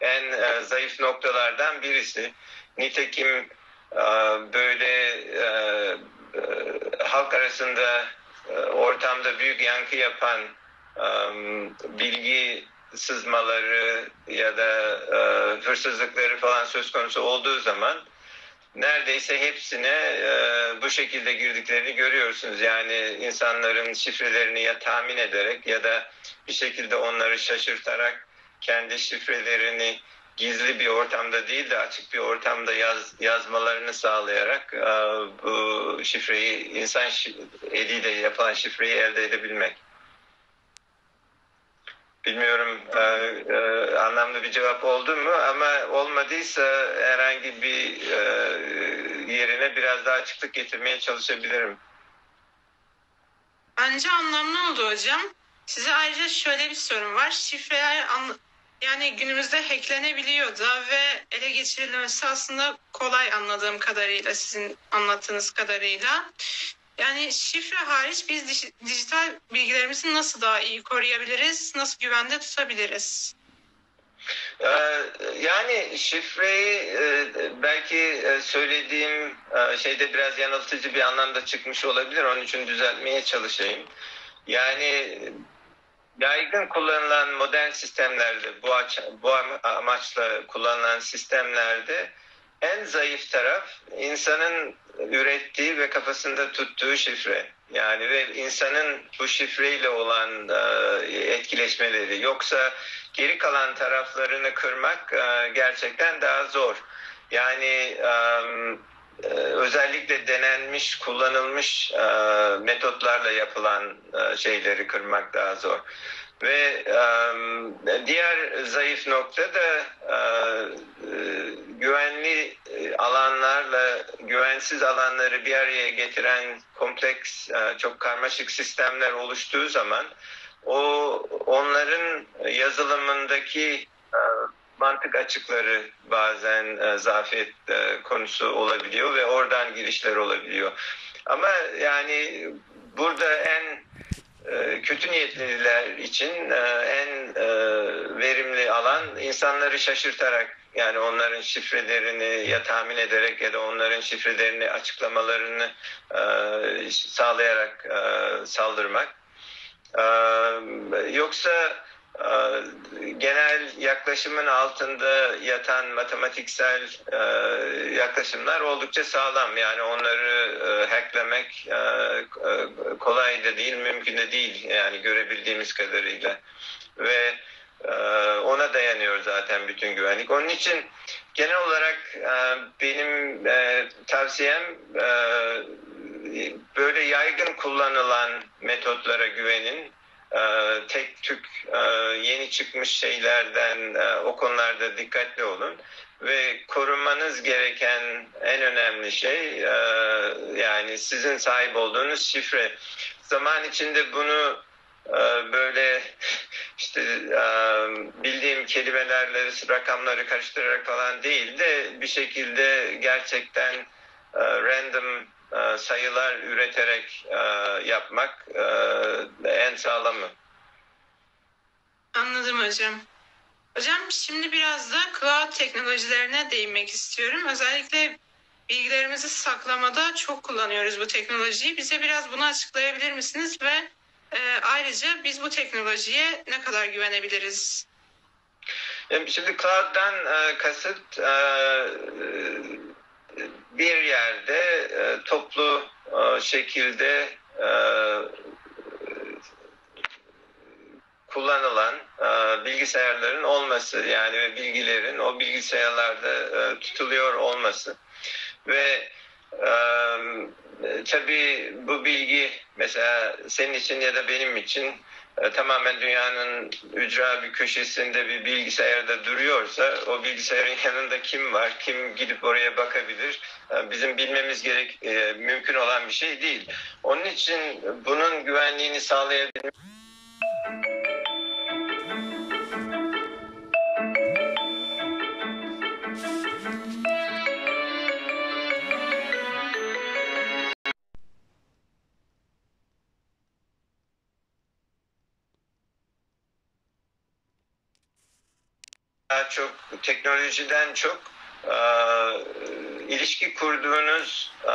en e, zayıf noktalardan birisi. Nitekim e, böyle e, halk arasında ortamda büyük yankı yapan bilgi sızmaları ya da e, hırsızlıkları falan söz konusu olduğu zaman neredeyse hepsine e, bu şekilde girdiklerini görüyorsunuz. Yani insanların şifrelerini ya tahmin ederek ya da bir şekilde onları şaşırtarak kendi şifrelerini gizli bir ortamda değil de açık bir ortamda yaz, yazmalarını sağlayarak e, bu şifreyi insan eliyle yapılan şifreyi elde edebilmek. Bilmiyorum e, e, anlamlı bir cevap oldu mu ama olmadıysa herhangi bir e, yerine biraz daha açıklık getirmeye çalışabilirim. Bence anlamlı oldu hocam. Size ayrıca şöyle bir sorun var. Şifreler yani günümüzde hacklenebiliyor da ve ele geçirilmesi aslında kolay anladığım kadarıyla sizin anlattığınız kadarıyla. Yani şifre hariç biz dijital bilgilerimizi nasıl daha iyi koruyabiliriz, nasıl güvende tutabiliriz? Ee, yani şifreyi e, belki e, söylediğim e, şeyde biraz yanıltıcı bir anlamda çıkmış olabilir. Onun için düzeltmeye çalışayım. Yani yaygın kullanılan modern sistemlerde bu, bu amaçla kullanılan sistemlerde en zayıf taraf insanın ürettiği ve kafasında tuttuğu şifre. Yani ve insanın bu şifreyle olan e, etkileşmeleri. Yoksa geri kalan taraflarını kırmak e, gerçekten daha zor. Yani e, özellikle denenmiş, kullanılmış metotlarla yapılan şeyleri kırmak daha zor. Ve e, diğer zayıf nokta da e, güvenli alanlarla güvensiz alanları bir araya getiren kompleks, e, çok karmaşık sistemler oluştuğu zaman o onların yazılımındaki e, mantık açıkları bazen e, zafiyet konusu olabiliyor ve oradan girişler olabiliyor. Ama yani burada en kötü niyetliler için en verimli alan insanları şaşırtarak yani onların şifrelerini ya tahmin ederek ya da onların şifrelerini açıklamalarını e, sağlayarak e, saldırmak. E, yoksa e, genel yaklaşımın altında yatan matematiksel e, yaklaşımlar oldukça sağlam. Yani onları e, hacklemek e, kolay da değil, mümkün de değil yani görebildiğimiz kadarıyla. Ve ona dayanıyor zaten bütün güvenlik. Onun için genel olarak benim tavsiyem böyle yaygın kullanılan metotlara güvenin. E, tek tük e, yeni çıkmış şeylerden e, o konularda dikkatli olun ve korumanız gereken en önemli şey e, yani sizin sahip olduğunuz şifre. Zaman içinde bunu böyle <laughs> işte bildiğim kelimelerle rakamları karıştırarak falan değil de bir şekilde gerçekten random e, sayılar üreterek e, yapmak e, en sağlamı. Anladım hocam. Hocam şimdi biraz da cloud teknolojilerine değinmek istiyorum. Özellikle bilgilerimizi saklamada çok kullanıyoruz bu teknolojiyi. Bize biraz bunu açıklayabilir misiniz ve e, ayrıca biz bu teknolojiye ne kadar güvenebiliriz? Şimdi cloud'dan e, kasıt e, bir yerde e, toplu e, şekilde e, kullanılan bilgisayarların olması yani bilgilerin o bilgisayarlarda tutuluyor olması ve tabii bu bilgi mesela senin için ya da benim için e, tamamen dünyanın ücra bir köşesinde bir bilgisayarda duruyorsa o bilgisayarın yanında kim var, kim gidip oraya bakabilir e, bizim bilmemiz gerek e, mümkün olan bir şey değil. Onun için bunun güvenliğini sağlayabilmek daha çok teknolojiden çok e, ilişki kurduğunuz e,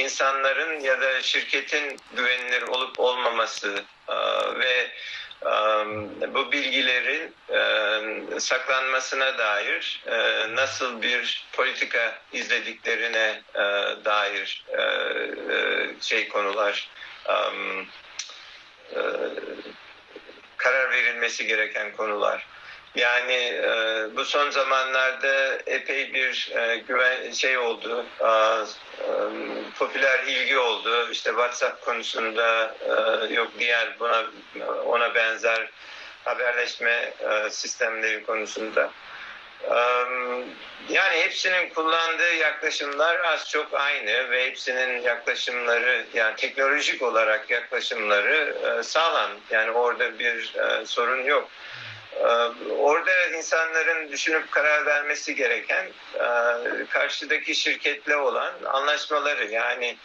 insanların ya da şirketin güvenilir olup olmaması e, ve e, bu bilgilerin e, saklanmasına dair e, nasıl bir politika izlediklerine dair şey konular karar verilmesi gereken konular. Yani e, bu son zamanlarda epey bir e, güven şey oldu, e, e, popüler ilgi oldu. İşte WhatsApp konusunda e, yok diğer buna ona benzer haberleşme e, sistemleri konusunda. E, yani hepsinin kullandığı yaklaşımlar az çok aynı ve hepsinin yaklaşımları yani teknolojik olarak yaklaşımları e, sağlam. Yani orada bir e, sorun yok. Ee, Orada insanların düşünüp karar vermesi gereken e, karşıdaki şirketle olan anlaşmaları yani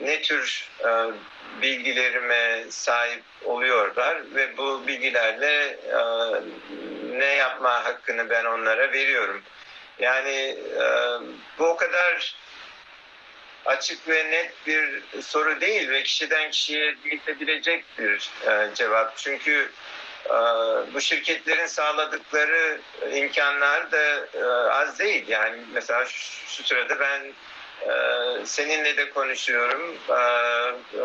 ne tür e, bilgilerime sahip oluyorlar ve bu bilgilerle e, ne yapma hakkını ben onlara veriyorum. Yani bu o kadar açık ve net bir soru değil ve kişiden kişiye değişebilecek bir cevap. Çünkü bu şirketlerin sağladıkları imkanlar da e, az değil. Yani mesela şu sırada ben e, seninle de konuşuyorum. Ee, e,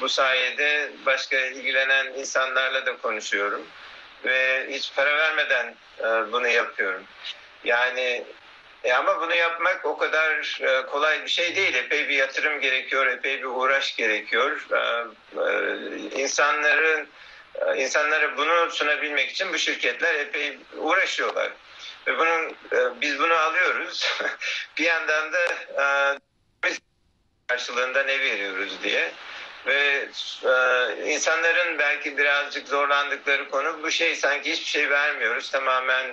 bu sayede başka ilgilenen insanlarla da konuşuyorum. Ve hiç para vermeden bunu yapıyorum. Yani e ama bunu yapmak o kadar kolay bir şey değil. Epey bir yatırım gerekiyor, epey bir uğraş gerekiyor. İnsanların ee, insanlara bunu sunabilmek için bu şirketler epey uğraşıyorlar. Ve bunun e, biz bunu alıyoruz. <laughs> bir yandan da e, karşılığında ne veriyoruz diye. Ve e, insanların belki birazcık zorlandıkları konu bu şey sanki hiçbir şey vermiyoruz. Tamamen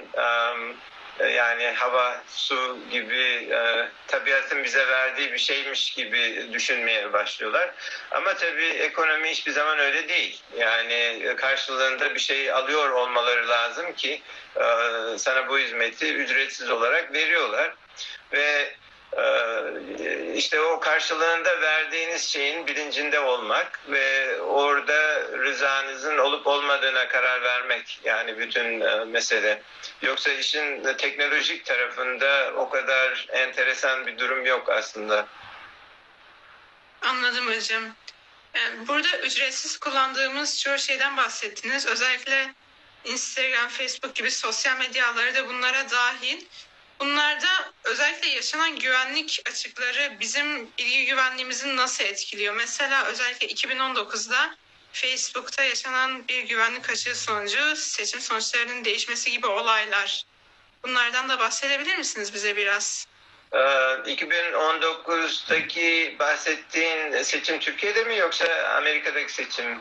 yani hava, su gibi e, tabiatın bize verdiği bir şeymiş gibi düşünmeye başlıyorlar. Ama tabii ekonomi hiçbir zaman öyle değil. Yani karşılığında bir şey alıyor olmaları lazım ki e, sana bu hizmeti ücretsiz olarak veriyorlar. Ve işte o karşılığında verdiğiniz şeyin bilincinde olmak ve orada rızanızın olup olmadığına karar vermek yani bütün e, mesele. Yoksa işin teknolojik tarafında o kadar enteresan bir durum yok aslında. Anladım hocam. Yani burada ücretsiz kullandığımız çoğu şeyden bahsettiniz. Özellikle Instagram, Facebook gibi sosyal medyaları da bunlara dahil. Bunlarda özellikle yaşanan güvenlik açıkları bizim bilgi güvenliğimizi nasıl etkiliyor? Mesela özellikle 2019'da Facebook'ta yaşanan bir güvenlik açığı sonucu seçim sonuçlarının değişmesi gibi olaylar. Bunlardan da bahsedebilir misiniz bize biraz? Ee, 2019'daki bahsettiğin seçim Türkiye'de mi yoksa Amerika'daki seçim?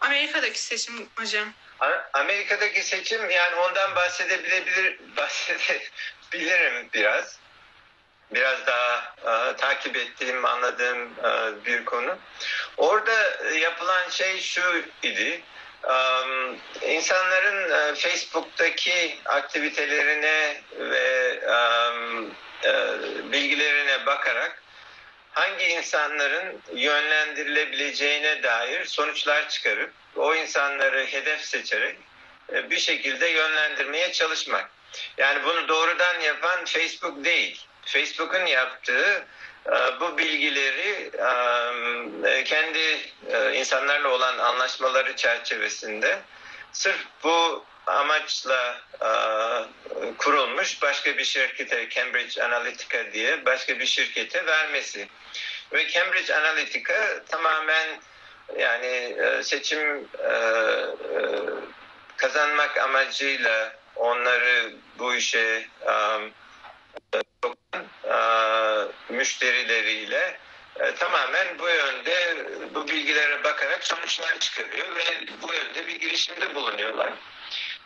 Amerika'daki seçim hocam. Amerika'daki seçim yani ondan bahsedebilir <laughs> bahsedebilirim biraz. Biraz daha e, takip ettiğim, anladığım e, bir konu. Orada yapılan şey şu idi. Um, insanların e, Facebook'taki aktivitelerine ve um, e, bilgilerine bakarak hangi insanların yönlendirilebileceğine dair sonuçlar çıkarıp o insanları hedef seçerek e, bir şekilde yönlendirmeye çalışmak. Yani bunu doğrudan yapan Facebook değil. Facebook'un yaptığı e, bu bilgileri e, kendi insanlarla olan anlaşmaları çerçevesinde sırf bu amaçla kurulmuş başka bir şirkete Cambridge Analytica diye başka bir şirkete vermesi. Ve Cambridge Analytica tamamen yani seçim kazanmak amacıyla onları bu işe müşterileriyle e, tamamen bu yönde bu bilgilere bakarak sonuçlar çıkarıyor ve bu yönde bir girişimde bulunuyorlar.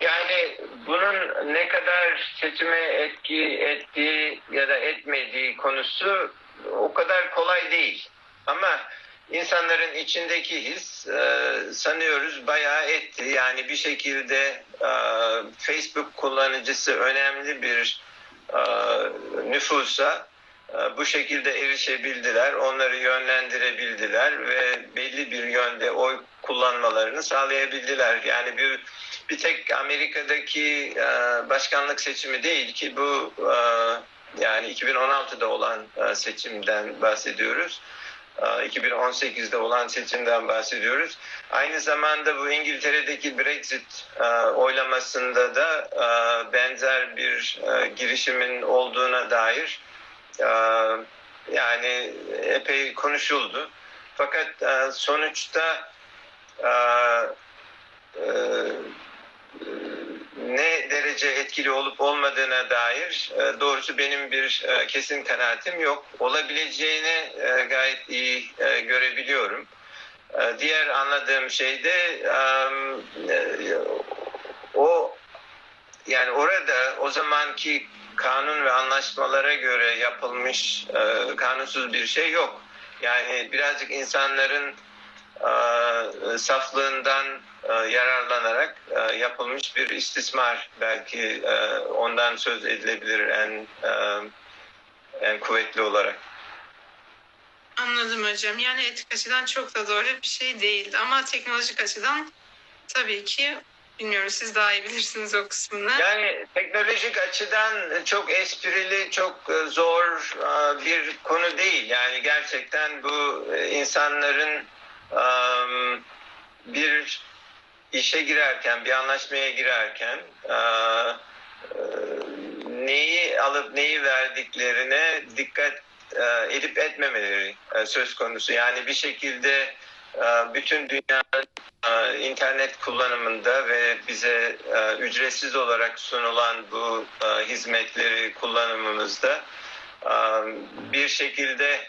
Yani bunun ne kadar seçime etki ettiği ya da etmediği konusu o kadar kolay değil. Ama insanların içindeki his e, sanıyoruz bayağı etti. Yani bir şekilde e, Facebook kullanıcısı önemli bir e, nüfusa e, bu şekilde erişebildiler, onları yönlendirebildiler ve belli bir yönde oy kullanmalarını sağlayabildiler. Yani bir bir tek Amerika'daki e, başkanlık seçimi değil ki bu e, yani 2016'da olan seçimden bahsediyoruz. 2018'de olan seçimden bahsediyoruz. Aynı zamanda bu İngiltere'deki Brexit oylamasında da benzer bir girişimin olduğuna dair yani epey konuşuldu. Fakat e, sonuçta e, e, ne derece etkili olup olmadığına dair doğrusu benim bir kesin kanaatim yok. Olabileceğini gayet iyi görebiliyorum. Diğer anladığım şey de o yani orada o zamanki kanun ve anlaşmalara göre yapılmış e, kanunsuz bir şey yok. Yani birazcık insanların e, saflığından e, yararlanarak e, yapılmış bir istismar belki e, ondan söz edilebilir en e, en kuvvetli olarak. Anladım hocam. Yani etik açıdan çok da doğru bir şey değil. Ama teknolojik açıdan tabii ki Bilmiyorum siz daha iyi bilirsiniz o kısmını. Yani teknolojik açıdan çok esprili, çok e, zor e, bir konu değil. Yani gerçekten bu e, insanların bir işe girerken, bir anlaşmaya girerken neyi alıp neyi verdiklerine dikkat edip etmemeleri söz konusu. Yani bir şekilde bütün dünyanın ee, internet kullanımında ve bize e, ücretsiz olarak sunulan bu e, hizmetleri kullanımımızda e, bir şekilde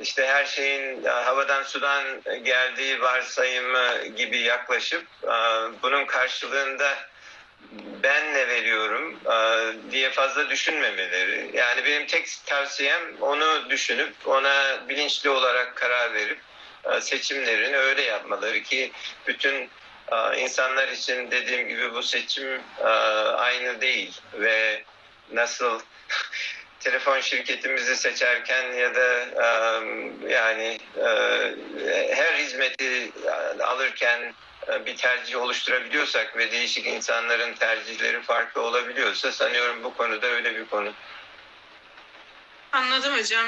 işte her şeyin havadan sudan geldiği varsayımı gibi yaklaşıp bunun karşılığında ben ne veriyorum diye fazla düşünmemeleri. Yani benim tek tavsiyem onu düşünüp ona bilinçli olarak karar verip e, seçimlerini öyle yapmaları ki bütün e, insanlar için dediğim gibi bu seçim e, aynı değil ve nasıl <laughs> telefon şirketimizi seçerken ya da e, yani e, her hizmeti alırken e, bir tercih oluşturabiliyorsak ve değişik insanların tercihleri farklı olabiliyorsa sanıyorum bu konuda öyle bir konu. Anladım hocam.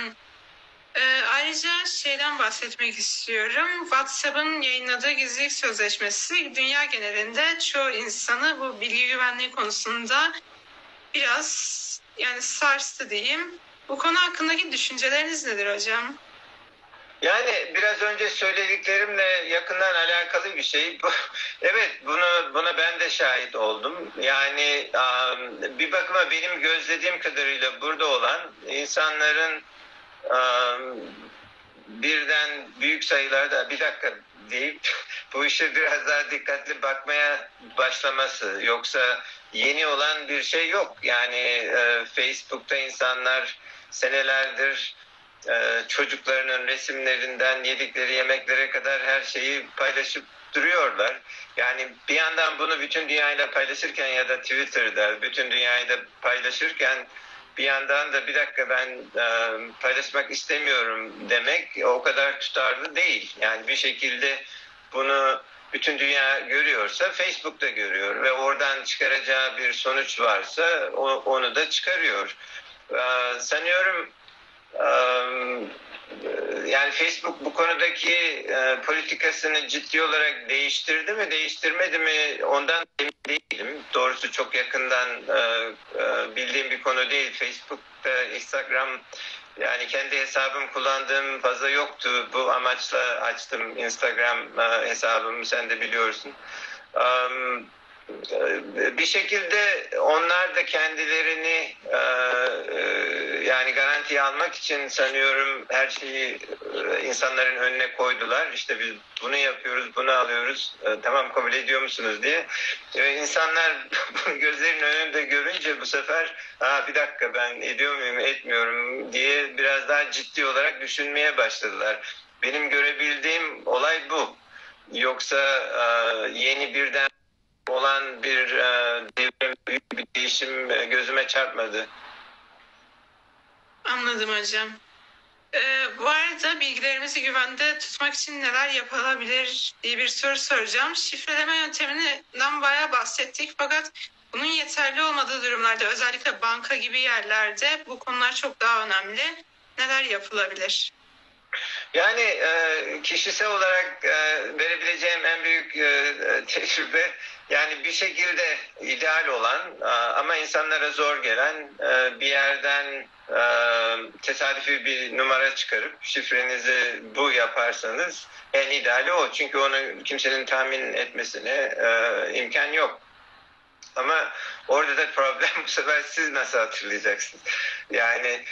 Ee, ayrıca şeyden bahsetmek istiyorum. WhatsApp'ın yayınladığı gizlilik sözleşmesi dünya genelinde çoğu insanı bu bilgi güvenliği konusunda biraz yani sarstı diyeyim. Bu konu hakkındaki düşünceleriniz nedir hocam? Yani biraz önce söylediklerimle yakından alakalı bir şey. <laughs> evet bunu buna ben de şahit oldum. Yani bir bakıma benim gözlediğim kadarıyla burada olan insanların birden büyük sayılarda bir dakika deyip <laughs> bu işe biraz daha dikkatli bakmaya başlaması. Yoksa yeni olan bir şey yok. Yani e, Facebook'ta insanlar senelerdir e, çocuklarının resimlerinden yedikleri yemeklere kadar her şeyi paylaşıp duruyorlar. Yani bir yandan bunu bütün dünyayla paylaşırken ya da Twitter'da bütün dünyayla paylaşırken bir yandan da bir dakika ben e, paylaşmak istemiyorum demek o kadar tutarlı değil. Yani bir şekilde bunu bütün dünya görüyorsa Facebook da görüyor ve oradan çıkaracağı bir sonuç varsa onu da çıkarıyor. E, sanıyorum yani Facebook bu konudaki politikasını ciddi olarak değiştirdi mi değiştirmedi mi ondan emin değilim. Doğrusu çok yakından e, e, bildiğim bir konu değil. Facebook'ta, Instagram yani kendi hesabım kullandığım fazla yoktu. Bu amaçla açtım Instagram e, hesabımı sen de biliyorsun. Um, bir şekilde onlar da kendilerini e, e, yani garantiye almak için sanıyorum her şeyi e, insanların önüne koydular. İşte biz bunu yapıyoruz, bunu alıyoruz. Tamam kabul ediyor musunuz diye. İnsanlar <laughs> bunu gözlerinin önünde görünce bu sefer ha bir dakika ben ediyor muyum, etmiyorum diye biraz daha ciddi olarak düşünmeye başladılar. Benim görebildiğim olay bu. Yoksa yeni birden olan bir e, devrim, büyük bir değişim e, gözüme çarpmadı. Anladım hocam. Ee, bu arada bilgilerimizi güvende tutmak için neler yapılabilir diye bir soru soracağım. Şifreleme yönteminden bayağı bahsettik fakat bunun yeterli olmadığı durumlarda özellikle banka gibi yerlerde bu konular çok daha önemli. Neler yapılabilir? Yani e, kişisel olarak e, verebileceğim en büyük e, tecrübe yani bir şekilde ideal olan e, ama insanlara zor gelen e, bir yerden e, tesadüfi bir numara çıkarıp şifrenizi bu yaparsanız en ideali o. Çünkü onu kimsenin tahmin etmesine imkan yok. Ama orada da problem <laughs> bu sefer siz nasıl hatırlayacaksınız? Yani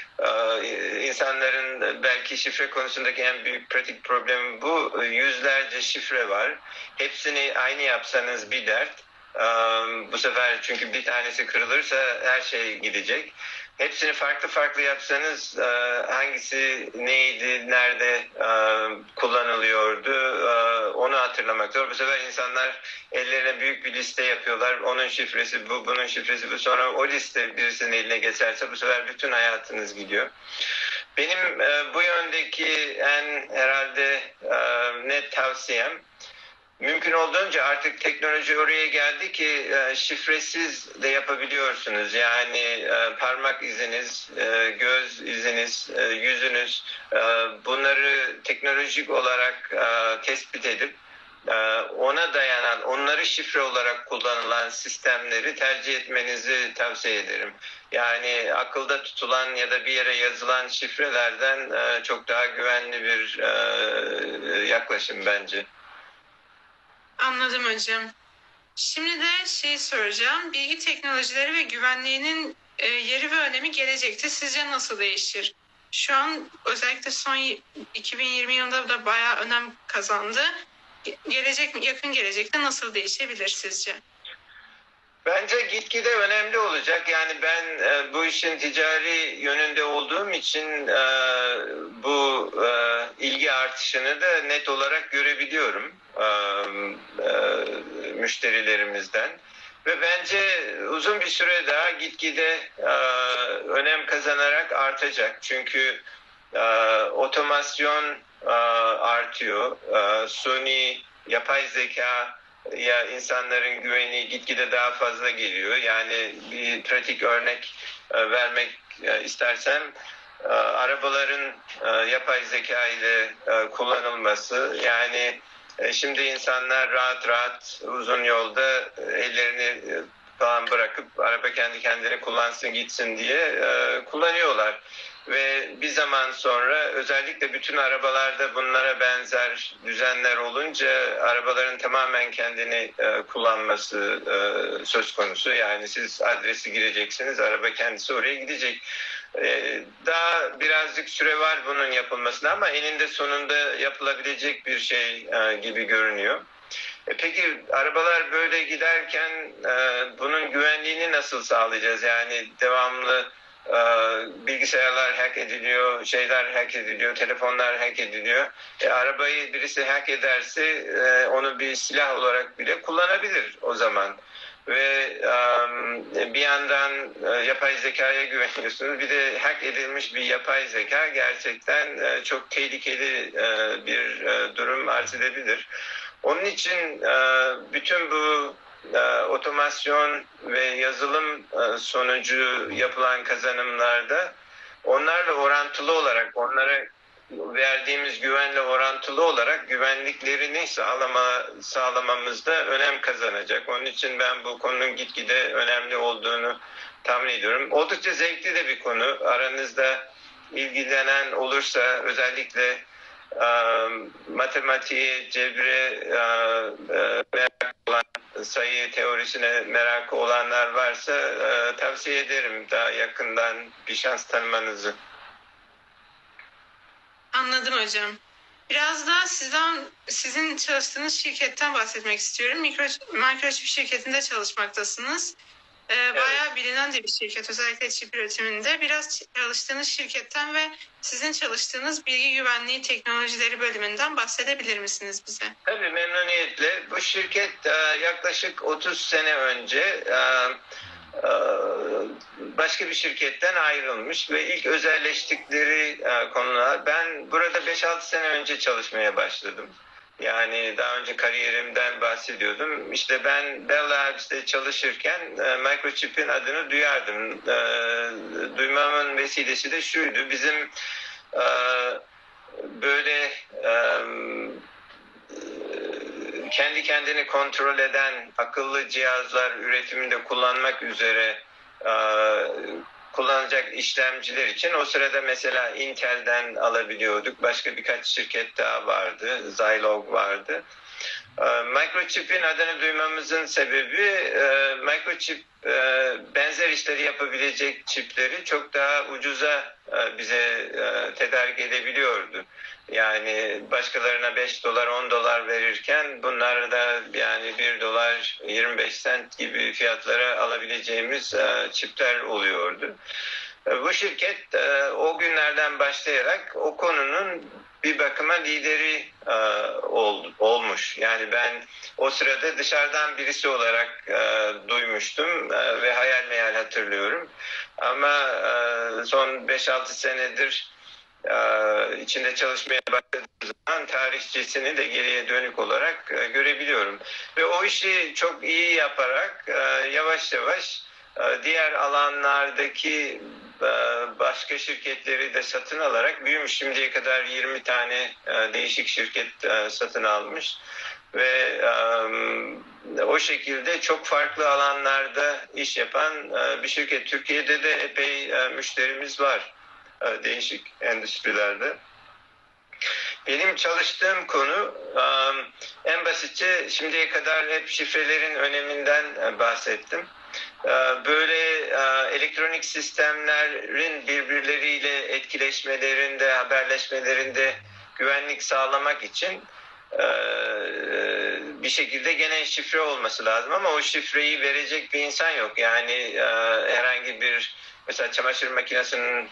insanların belki şifre konusundaki en büyük pratik problemi bu. Yüzlerce şifre var. Hepsini aynı yapsanız bir dert. Bu sefer çünkü bir tanesi kırılırsa her şey gidecek. Hepsini farklı farklı yapsanız hangisi neydi, nerede kullanılıyordu onu hatırlamak zor. Bu sefer insanlar ellerine büyük bir liste yapıyorlar. Onun şifresi bu, bunun şifresi bu. Sonra o liste birisinin eline geçerse bu sefer bütün hayatınız gidiyor. Benim bu yöndeki en herhalde net tavsiyem mümkün olduğunca artık teknoloji oraya geldi ki e, şifresiz de yapabiliyorsunuz. Yani e, parmak iziniz, e, göz iziniz, yüzünüz bunları teknolojik olarak tespit edip ona dayanan, onları şifre olarak kullanılan sistemleri tercih etmenizi tavsiye ederim. Yani akılda tutulan ya da bir yere yazılan şifrelerden çok daha güvenli bir yaklaşım bence. Anladım hocam. Şimdi de şey soracağım. Bilgi teknolojileri ve güvenliğinin e, yeri ve önemi gelecekte sizce nasıl değişir? Şu an özellikle son 2020 yılında da bayağı önem kazandı. Gelecek yakın gelecekte nasıl değişebilir sizce? Bence gitgide önemli olacak. Yani ben e, bu işin ticari yönünde olduğum için e, bu e, ilgi artışını da net olarak görebiliyorum e, e, müşterilerimizden. ve bence uzun bir süre daha gitgide e, önem kazanarak artacak. Çünkü e, otomasyon e, artıyor, e, suni yapay zeka ya insanların güveni gitgide daha fazla geliyor. Yani bir pratik örnek e, vermek e, istersem e, arabaların yapay zeka ile kullanılması yani şimdi insanlar rahat rahat uzun yolda ellerini falan bırakıp araba kendi kendine kullansın gitsin diye kullanıyorlar. Ve bir zaman sonra özellikle bütün arabalarda bunlara benzer düzenler olunca arabaların tamamen kendini e, kullanması e, söz konusu. Yani siz adresi gireceksiniz, araba kendisi oraya gidecek. E, daha birazcık süre var bunun yapılmasına ama eninde sonunda yapılabilecek bir şey e, gibi görünüyor. E Peki arabalar böyle giderken e, bunun güvenliğini nasıl sağlayacağız? Yani devamlı bilgisayarlar hack ediliyor, şeyler hack ediliyor, telefonlar hack ediliyor. E, arabayı birisi hack ederse e, onu bir silah olarak bile kullanabilir o zaman. Ve e, bir yandan e, yapay zekaya güveniyorsunuz. Bir de hack edilmiş bir yapay zeka gerçekten e, çok tehlikeli e, bir e, durum arz edebilir. Onun için e, bütün bu e, otomasyon ve yazılım e, sonucu yapılan kazanımlarda onlarla orantılı olarak onlara verdiğimiz güvenle orantılı olarak güvenliklerini sağlama, sağlamamızda önem kazanacak. Onun için ben bu konunun gitgide önemli olduğunu tahmin ediyorum. Oldukça zevkli de bir konu. Aranızda ilgilenen olursa özellikle e, matematiğe, cebre e, merak olan, sayı teorisine merak olanlar varsa e, tavsiye ederim daha yakından bir şans tanımanızı. Anladım hocam. Biraz da sizden, sizin çalıştığınız şirketten bahsetmek istiyorum. Mikro, Microchip şirketinde çalışmaktasınız. Ee, bayağı bilinen de bir şirket özellikle çip üretiminde. Biraz çalıştığınız şirketten ve sizin çalıştığınız bilgi güvenliği teknolojileri bölümünden bahsedebilir misiniz bize? Tabii memnuniyetle. Bu şirket e, yaklaşık 30 sene önce e, e, başka bir şirketten ayrılmış ve ilk özelleştikleri e, konular. Ben burada 5-6 sene önce çalışmaya başladım. Yani daha önce kariyerimden bahsediyordum. İşte ben Bell Labs'te çalışırken e, Microchip'in adını duyardım. E, duymamın vesilesi de şuydu. Bizim e, böyle e, kendi kendini kontrol eden akıllı cihazlar üretiminde kullanmak üzere e, kullanacak işlemciler için o sırada mesela Intel'den alabiliyorduk. Başka birkaç şirket daha vardı. Zilog vardı. E, Microchip'in adını duymamızın sebebi e, Microchip e, benzer işleri yapabilecek çipleri çok daha ucuza e, bize e, tedarik edebiliyordu. Yani başkalarına 5 dolar 10 dolar verirken bunlar da yani 1 dolar 25 sent gibi fiyatlara alabileceğimiz e, çipler oluyordu. Bu şirket e, o günlerden başlayarak o konunun bir bakıma lideri e, ol, olmuş. Yani ben o sırada dışarıdan birisi olarak e, duymuştum ve hayal meyal hatırlıyorum. Ama son 5-6 senedir içinde çalışmaya başladığım zaman tarihçesini de geriye dönük olarak görebiliyorum. Ve o işi çok iyi yaparak yavaş yavaş diğer alanlardaki e, başka şirketleri de satın alarak büyümüş. Şimdiye kadar 20 tane e, değişik şirket e, satın almış ve o şekilde çok farklı alanlarda iş yapan bir şirket. Türkiye'de de epey müşterimiz var değişik endüstrilerde. Benim çalıştığım konu en basitçe şimdiye kadar hep şifrelerin öneminden bahsettim. E, Böyle e, elektronik sistemlerin birbirleriyle etkileşmelerinde, haberleşmelerinde güvenlik sağlamak için e, bir şekilde gene şifre olması lazım ama o şifreyi verecek bir insan yok. Yani e, herhangi bir mesela çamaşır makinesinin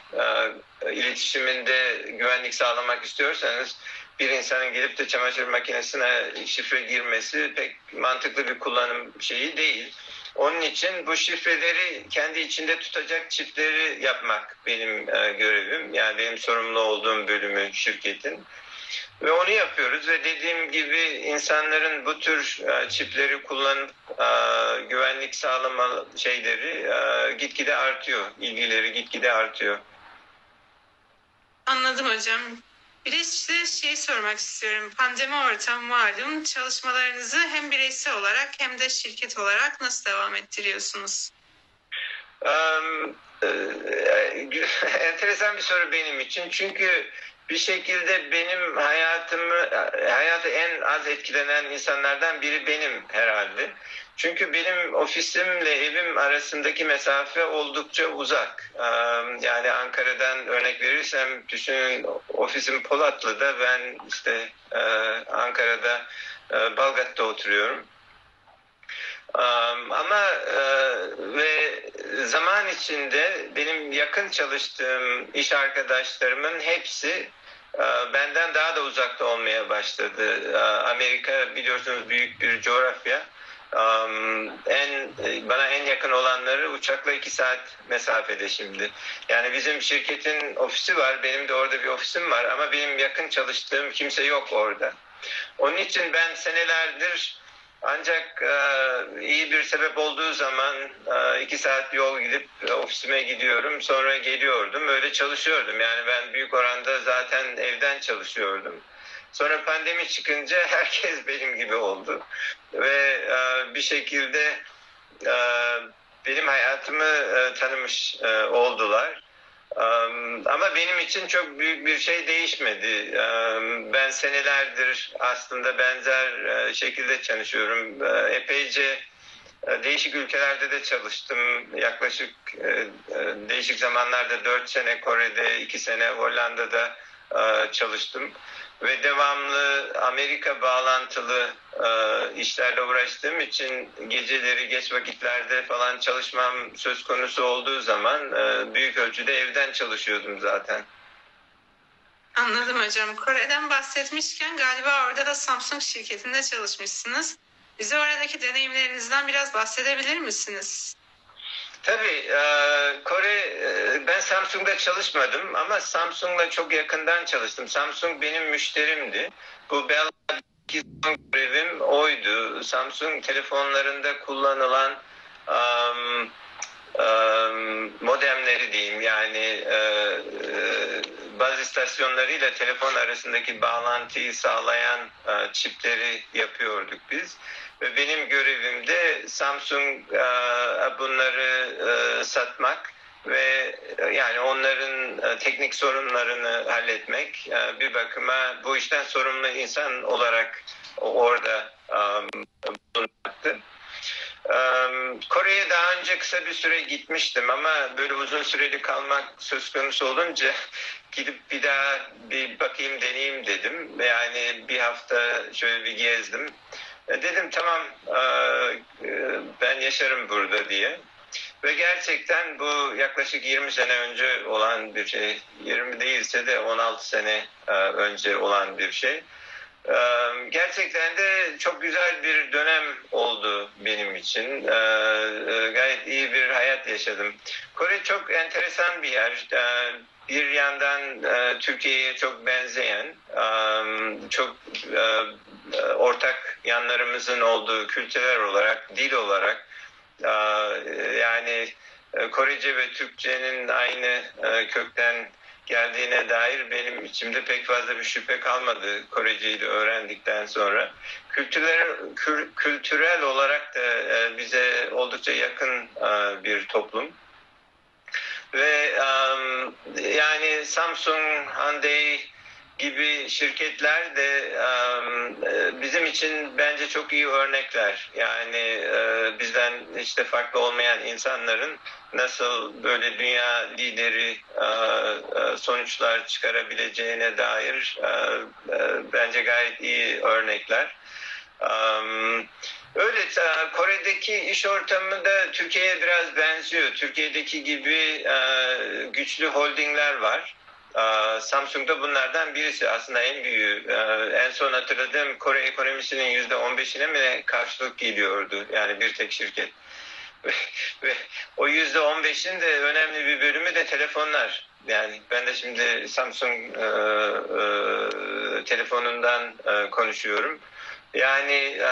iletişiminde güvenlik sağlamak istiyorsanız bir insanın gelip de çamaşır makinesine şifre girmesi pek mantıklı bir kullanım şeyi değil. Onun için bu şifreleri kendi içinde tutacak çipleri yapmak benim e, görevim. Yani benim sorumlu olduğum bölümü şirketin. Ve onu yapıyoruz ve dediğim gibi insanların bu tür e, çipleri kullanıp e, güvenlik sağlama şeyleri gitgide artıyor. İlgileri gitgide artıyor. Anladım hocam. Bir de size şey sormak istiyorum. Pandemi ortamı malum. Çalışmalarınızı hem bireysel olarak hem de şirket olarak nasıl devam ettiriyorsunuz? Um, <laughs> enteresan bir soru benim için. Çünkü bir şekilde benim hayatımı, hayatı en az etkilenen insanlardan biri benim herhalde. Çünkü benim ofisimle evim arasındaki mesafe oldukça uzak. Yani Ankara'dan örnek verirsem düşünün ofisim Polatlı'da ben işte Ankara'da Balgat'ta oturuyorum. Um, ama ve zaman içinde benim yakın çalıştığım iş arkadaşlarımın hepsi benden daha da uzakta olmaya başladı. Amerika biliyorsunuz büyük bir coğrafya. Um, en bana en yakın olanları uçakla iki saat mesafede şimdi. Yani bizim şirketin ofisi var, benim de orada bir ofisim var ama benim yakın çalıştığım kimse yok orada. Onun için ben senelerdir ancak e, iyi bir sebep olduğu zaman e, iki saat yol gidip e, ofisime gidiyorum. Sonra geliyordum. Öyle çalışıyordum. Yani ben büyük oranda zaten evden çalışıyordum. Sonra pandemi çıkınca <laughs> herkes benim gibi oldu. Ve e, bir şekilde e, benim hayatımı e, tanımış oldular. Ama benim için çok büyük bir şey değişmedi. Ben senelerdir aslında benzer şekilde çalışıyorum. Epeyce değişik ülkelerde de çalıştım. Yaklaşık değişik zamanlarda 4 sene Kore'de, 2 sene Hollanda'da çalıştım. Ve devamlı Amerika bağlantılı e, işlerle uğraştığım için geceleri geç vakitlerde falan çalışmam söz konusu olduğu zaman e, büyük ölçüde evden çalışıyordum zaten. Anladım hocam. Kore'den bahsetmişken galiba orada da Samsung şirketinde çalışmışsınız. Bize oradaki deneyimlerinizden biraz bahsedebilir misiniz? Tabii e, Kore e, ben Samsung'da çalışmadım ama Samsung'la çok yakından çalıştım. Samsung benim müşterimdi. Bu belki son görevim oydu. Samsung telefonlarında kullanılan um, um, modemleri diyeyim yani e, baz istasyonlarıyla telefon arasındaki bağlantıyı sağlayan e, çipleri yapıyorduk biz. Ve benim görevim de Samsung e, bunları e, satmak ve e, yani onların teknik sorunlarını halletmek bir bakıma bu işten sorumlu insan olarak orada bulunmaktı. Kore'ye daha önce kısa bir süre gitmiştim ama böyle uzun süreli kalmak söz konusu olunca <laughs> gidip bir daha bir bakayım deneyeyim dedim. Yani bir hafta şöyle bir gezdim. E, Dedim tamam e, e, ben yaşarım burada diye. Ve gerçekten bu yaklaşık 20 sene önce olan bir şey. 20 değilse de 16 sene önce olan bir şey. Gerçekten de çok güzel bir dönem oldu benim için. Gayet iyi bir hayat yaşadım. Kore çok enteresan bir yer. Bir yandan Türkiye'ye çok benzeyen, çok ortak yanlarımızın olduğu kültürel olarak, dil olarak e, yani e, Korece ve Türkçenin aynı e, kökten geldiğine dair benim içimde pek fazla bir şüphe kalmadı Koreceyi de öğrendikten sonra. Kültürel, kül- kültürel olarak da e, bize oldukça yakın e, bir toplum. Ve yani Samsung, Hyundai gibi şirketler de bizim için bence çok iyi örnekler. Yani bizden işte farklı olmayan insanların nasıl böyle dünya lideri sonuçlar çıkarabileceğine dair bence gayet iyi örnekler. Öyle Kore'deki iş ortamı da Türkiye'ye biraz benziyor. Türkiye'deki gibi güçlü holdingler var. E, Samsung da bunlardan birisi. Aslında en büyüğü. E, en son hatırladığım Kore ekonomisinin yüzde on beşine mi karşılık geliyordu. Yani bir tek şirket. <laughs> ve, o yüzde on beşin de önemli bir bölümü de telefonlar. Yani ben de şimdi Samsung e, e, telefonundan e, konuşuyorum. Yani e,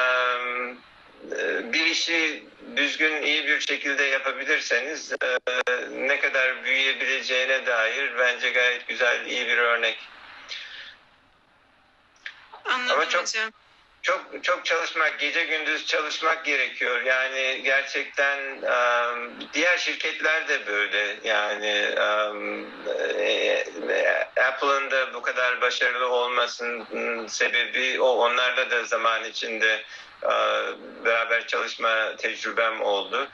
bir işi düzgün iyi bir şekilde yapabilirseniz e, ne kadar büyüyebileceğine dair bence gayet güzel iyi bir örnek. Anladım Ama çok- hocam. Çok çok çalışmak, gece gündüz çalışmak gerekiyor. Yani gerçekten diğer şirketler de böyle. Yani e, Apple'ın da bu kadar başarılı olmasının sebebi o. Onlarla da zaman içinde beraber çalışma tecrübem oldu.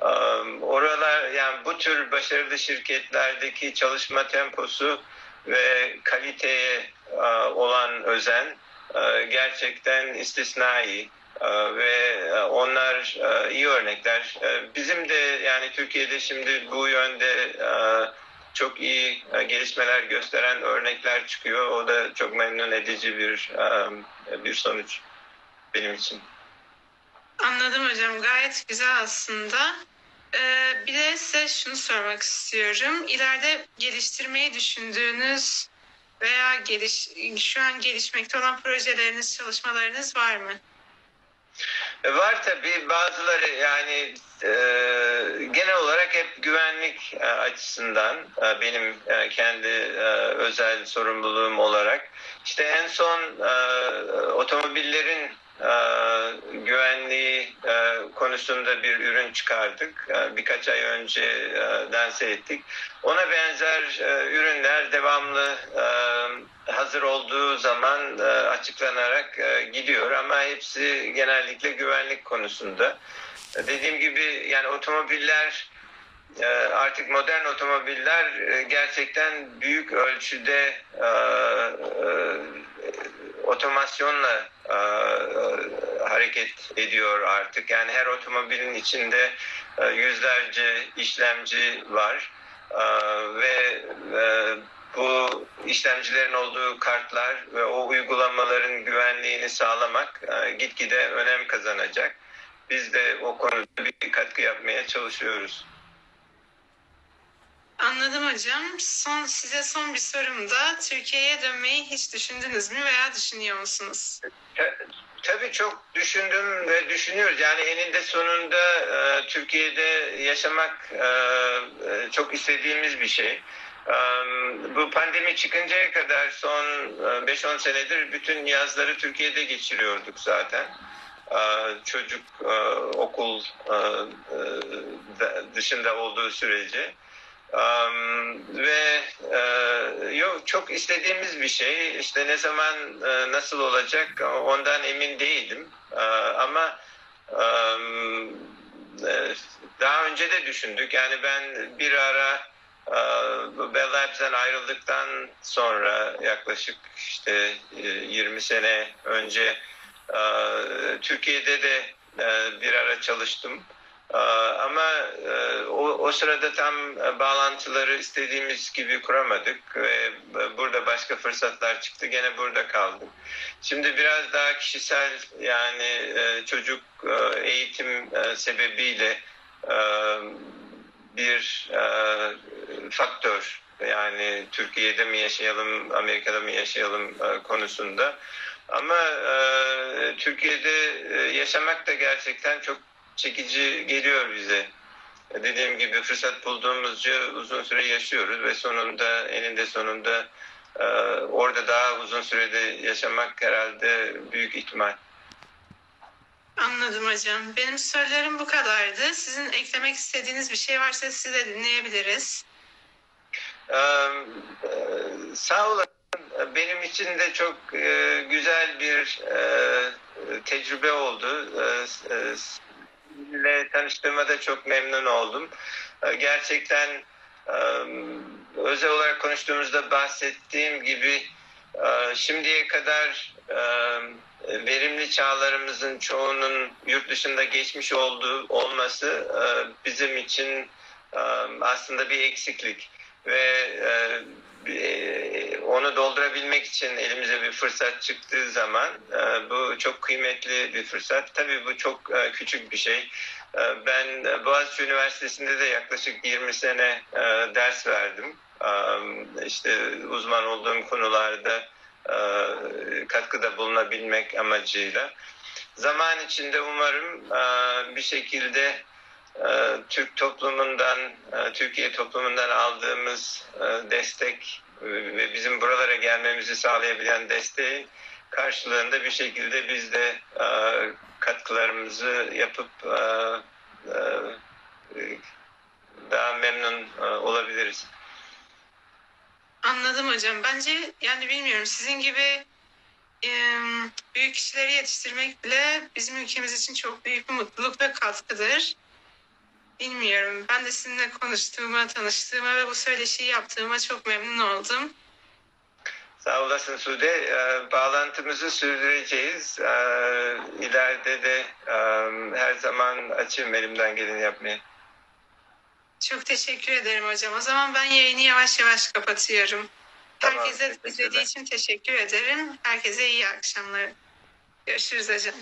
Um, oralar yani bu tür başarılı şirketlerdeki çalışma temposu ve kaliteye e, olan özen e, gerçekten istisnai E, ve e, onlar iyi örnekler. Bizim de yani Türkiye'de şimdi bu yönde çok iyi gelişmeler gösteren örnekler çıkıyor. O da çok memnun edici bir bir sonuç benim için. Anladım hocam. Gayet güzel aslında. Ee, bir de size şunu sormak istiyorum. İleride geliştirmeyi düşündüğünüz veya geliş, şu an gelişmekte olan projeleriniz, çalışmalarınız var mı? E, Var tabii bazıları yani e, genel olarak hep güvenlik e, açısından e, benim e, kendi e, özel sorumluluğum olarak işte en son e, otomobillerin e, güvenliği e, konusunda bir ürün çıkardık. E, birkaç ay önce e, lanse ettik. Ona benzer e, ürünler devamlı e, hazır olduğu zaman açıklanarak gidiyor ama hepsi genellikle güvenlik konusunda. Dediğim gibi yani otomobiller artık modern otomobiller e, gerçekten büyük ölçüde e, e, otomasyonla hareket ediyor artık. Yani her otomobilin içinde yüzlerce işlemci var ve bu işlemcilerin olduğu kartlar ve o uygulamaların güvenliğini sağlamak gitgide önem kazanacak. Biz de o konuda bir katkı yapmaya çalışıyoruz. Anladım hocam. Son size son bir sorum da Türkiye'ye dönmeyi hiç düşündünüz mü veya düşünüyor musunuz? Ta- Tabii çok düşündüm ve düşünüyoruz. Yani eninde sonunda e, Türkiye'de yaşamak e, e, çok istediğimiz bir şey. E, bu pandemi çıkıncaya kadar son e, 5-10 senedir bütün yazları Türkiye'de geçiriyorduk zaten. E, çocuk e, okul e, e, da- dışında olduğu sürece. Um, ve e, yok çok istediğimiz bir şey. İşte ne zaman e, nasıl olacak ondan emin değilim. E, ama e, daha önce de düşündük. Yani ben bir ara e, Bell Labs'den ayrıldıktan sonra yaklaşık işte e, 20 sene önce e, Türkiye'de de e, bir ara çalıştım. Ee, Ama e, o, o sırada tam e, bağlantıları istediğimiz gibi kuramadık ve burada başka fırsatlar çıktı. Gene burada kaldık. Şimdi biraz daha kişisel yani e, çocuk e, eğitim e, sebebiyle e, bir e, faktör yani Türkiye'de mi yaşayalım, Amerika'da mı yaşayalım e, konusunda. Ama e, Türkiye'de e, yaşamak da gerçekten çok çekici geliyor bize. Dediğim gibi fırsat bulduğumuzca uzun süre yaşıyoruz ve sonunda eninde sonunda e, orada daha uzun sürede yaşamak herhalde büyük ihtimal. Anladım hocam. Benim sorularım bu kadardı. Sizin eklemek istediğiniz bir şey varsa sizi de dinleyebiliriz. Ee, e, sağ olun. Benim için de çok e, güzel bir e, tecrübe oldu. E, e, sizinle tanıştığıma da çok memnun oldum. E, gerçekten e, özel olarak konuştuğumuzda bahsettiğim gibi e, şimdiye kadar e, verimli çağlarımızın çoğunun yurt dışında geçmiş olduğu olması bizim için aslında bir eksiklik ve onu doldurabilmek için elimize bir fırsat çıktığı zaman e, bu çok kıymetli bir fırsat. Tabii bu çok e, küçük bir şey. E, Ben Boğaziçi Üniversitesi'nde de yaklaşık 20 sene ders verdim. İşte uzman olduğum konularda katkıda bulunabilmek amacıyla. Zaman içinde umarım bir şekilde Türk toplumundan, e, Türkiye toplumundan aldığımız e, destek ve bizim buralara gelmemizi sağlayabilen desteğin karşılığında bir şekilde biz de e, katkılarımızı yapıp daha memnun olabiliriz. Anladım hocam. Bence yani bilmiyorum sizin gibi büyük kişileri yetiştirmek bile bizim ülkemiz için çok büyük bir mutluluk ve katkıdır. Bilmiyorum. Ben de sizinle konuştuğuma, tanıştığıma ve bu söyleşiyi yaptığıma çok memnun oldum. Sağ olasın Sude. E, bağlantımızı sürdüreceğiz. E, ileride de e, her zaman açığım elimden geleni yapmaya. Çok teşekkür ederim hocam. O zaman ben yayını yavaş yavaş kapatıyorum. Tamam, Herkese izlediği için teşekkür ederim. Herkese iyi akşamlar. Görüşürüz hocam.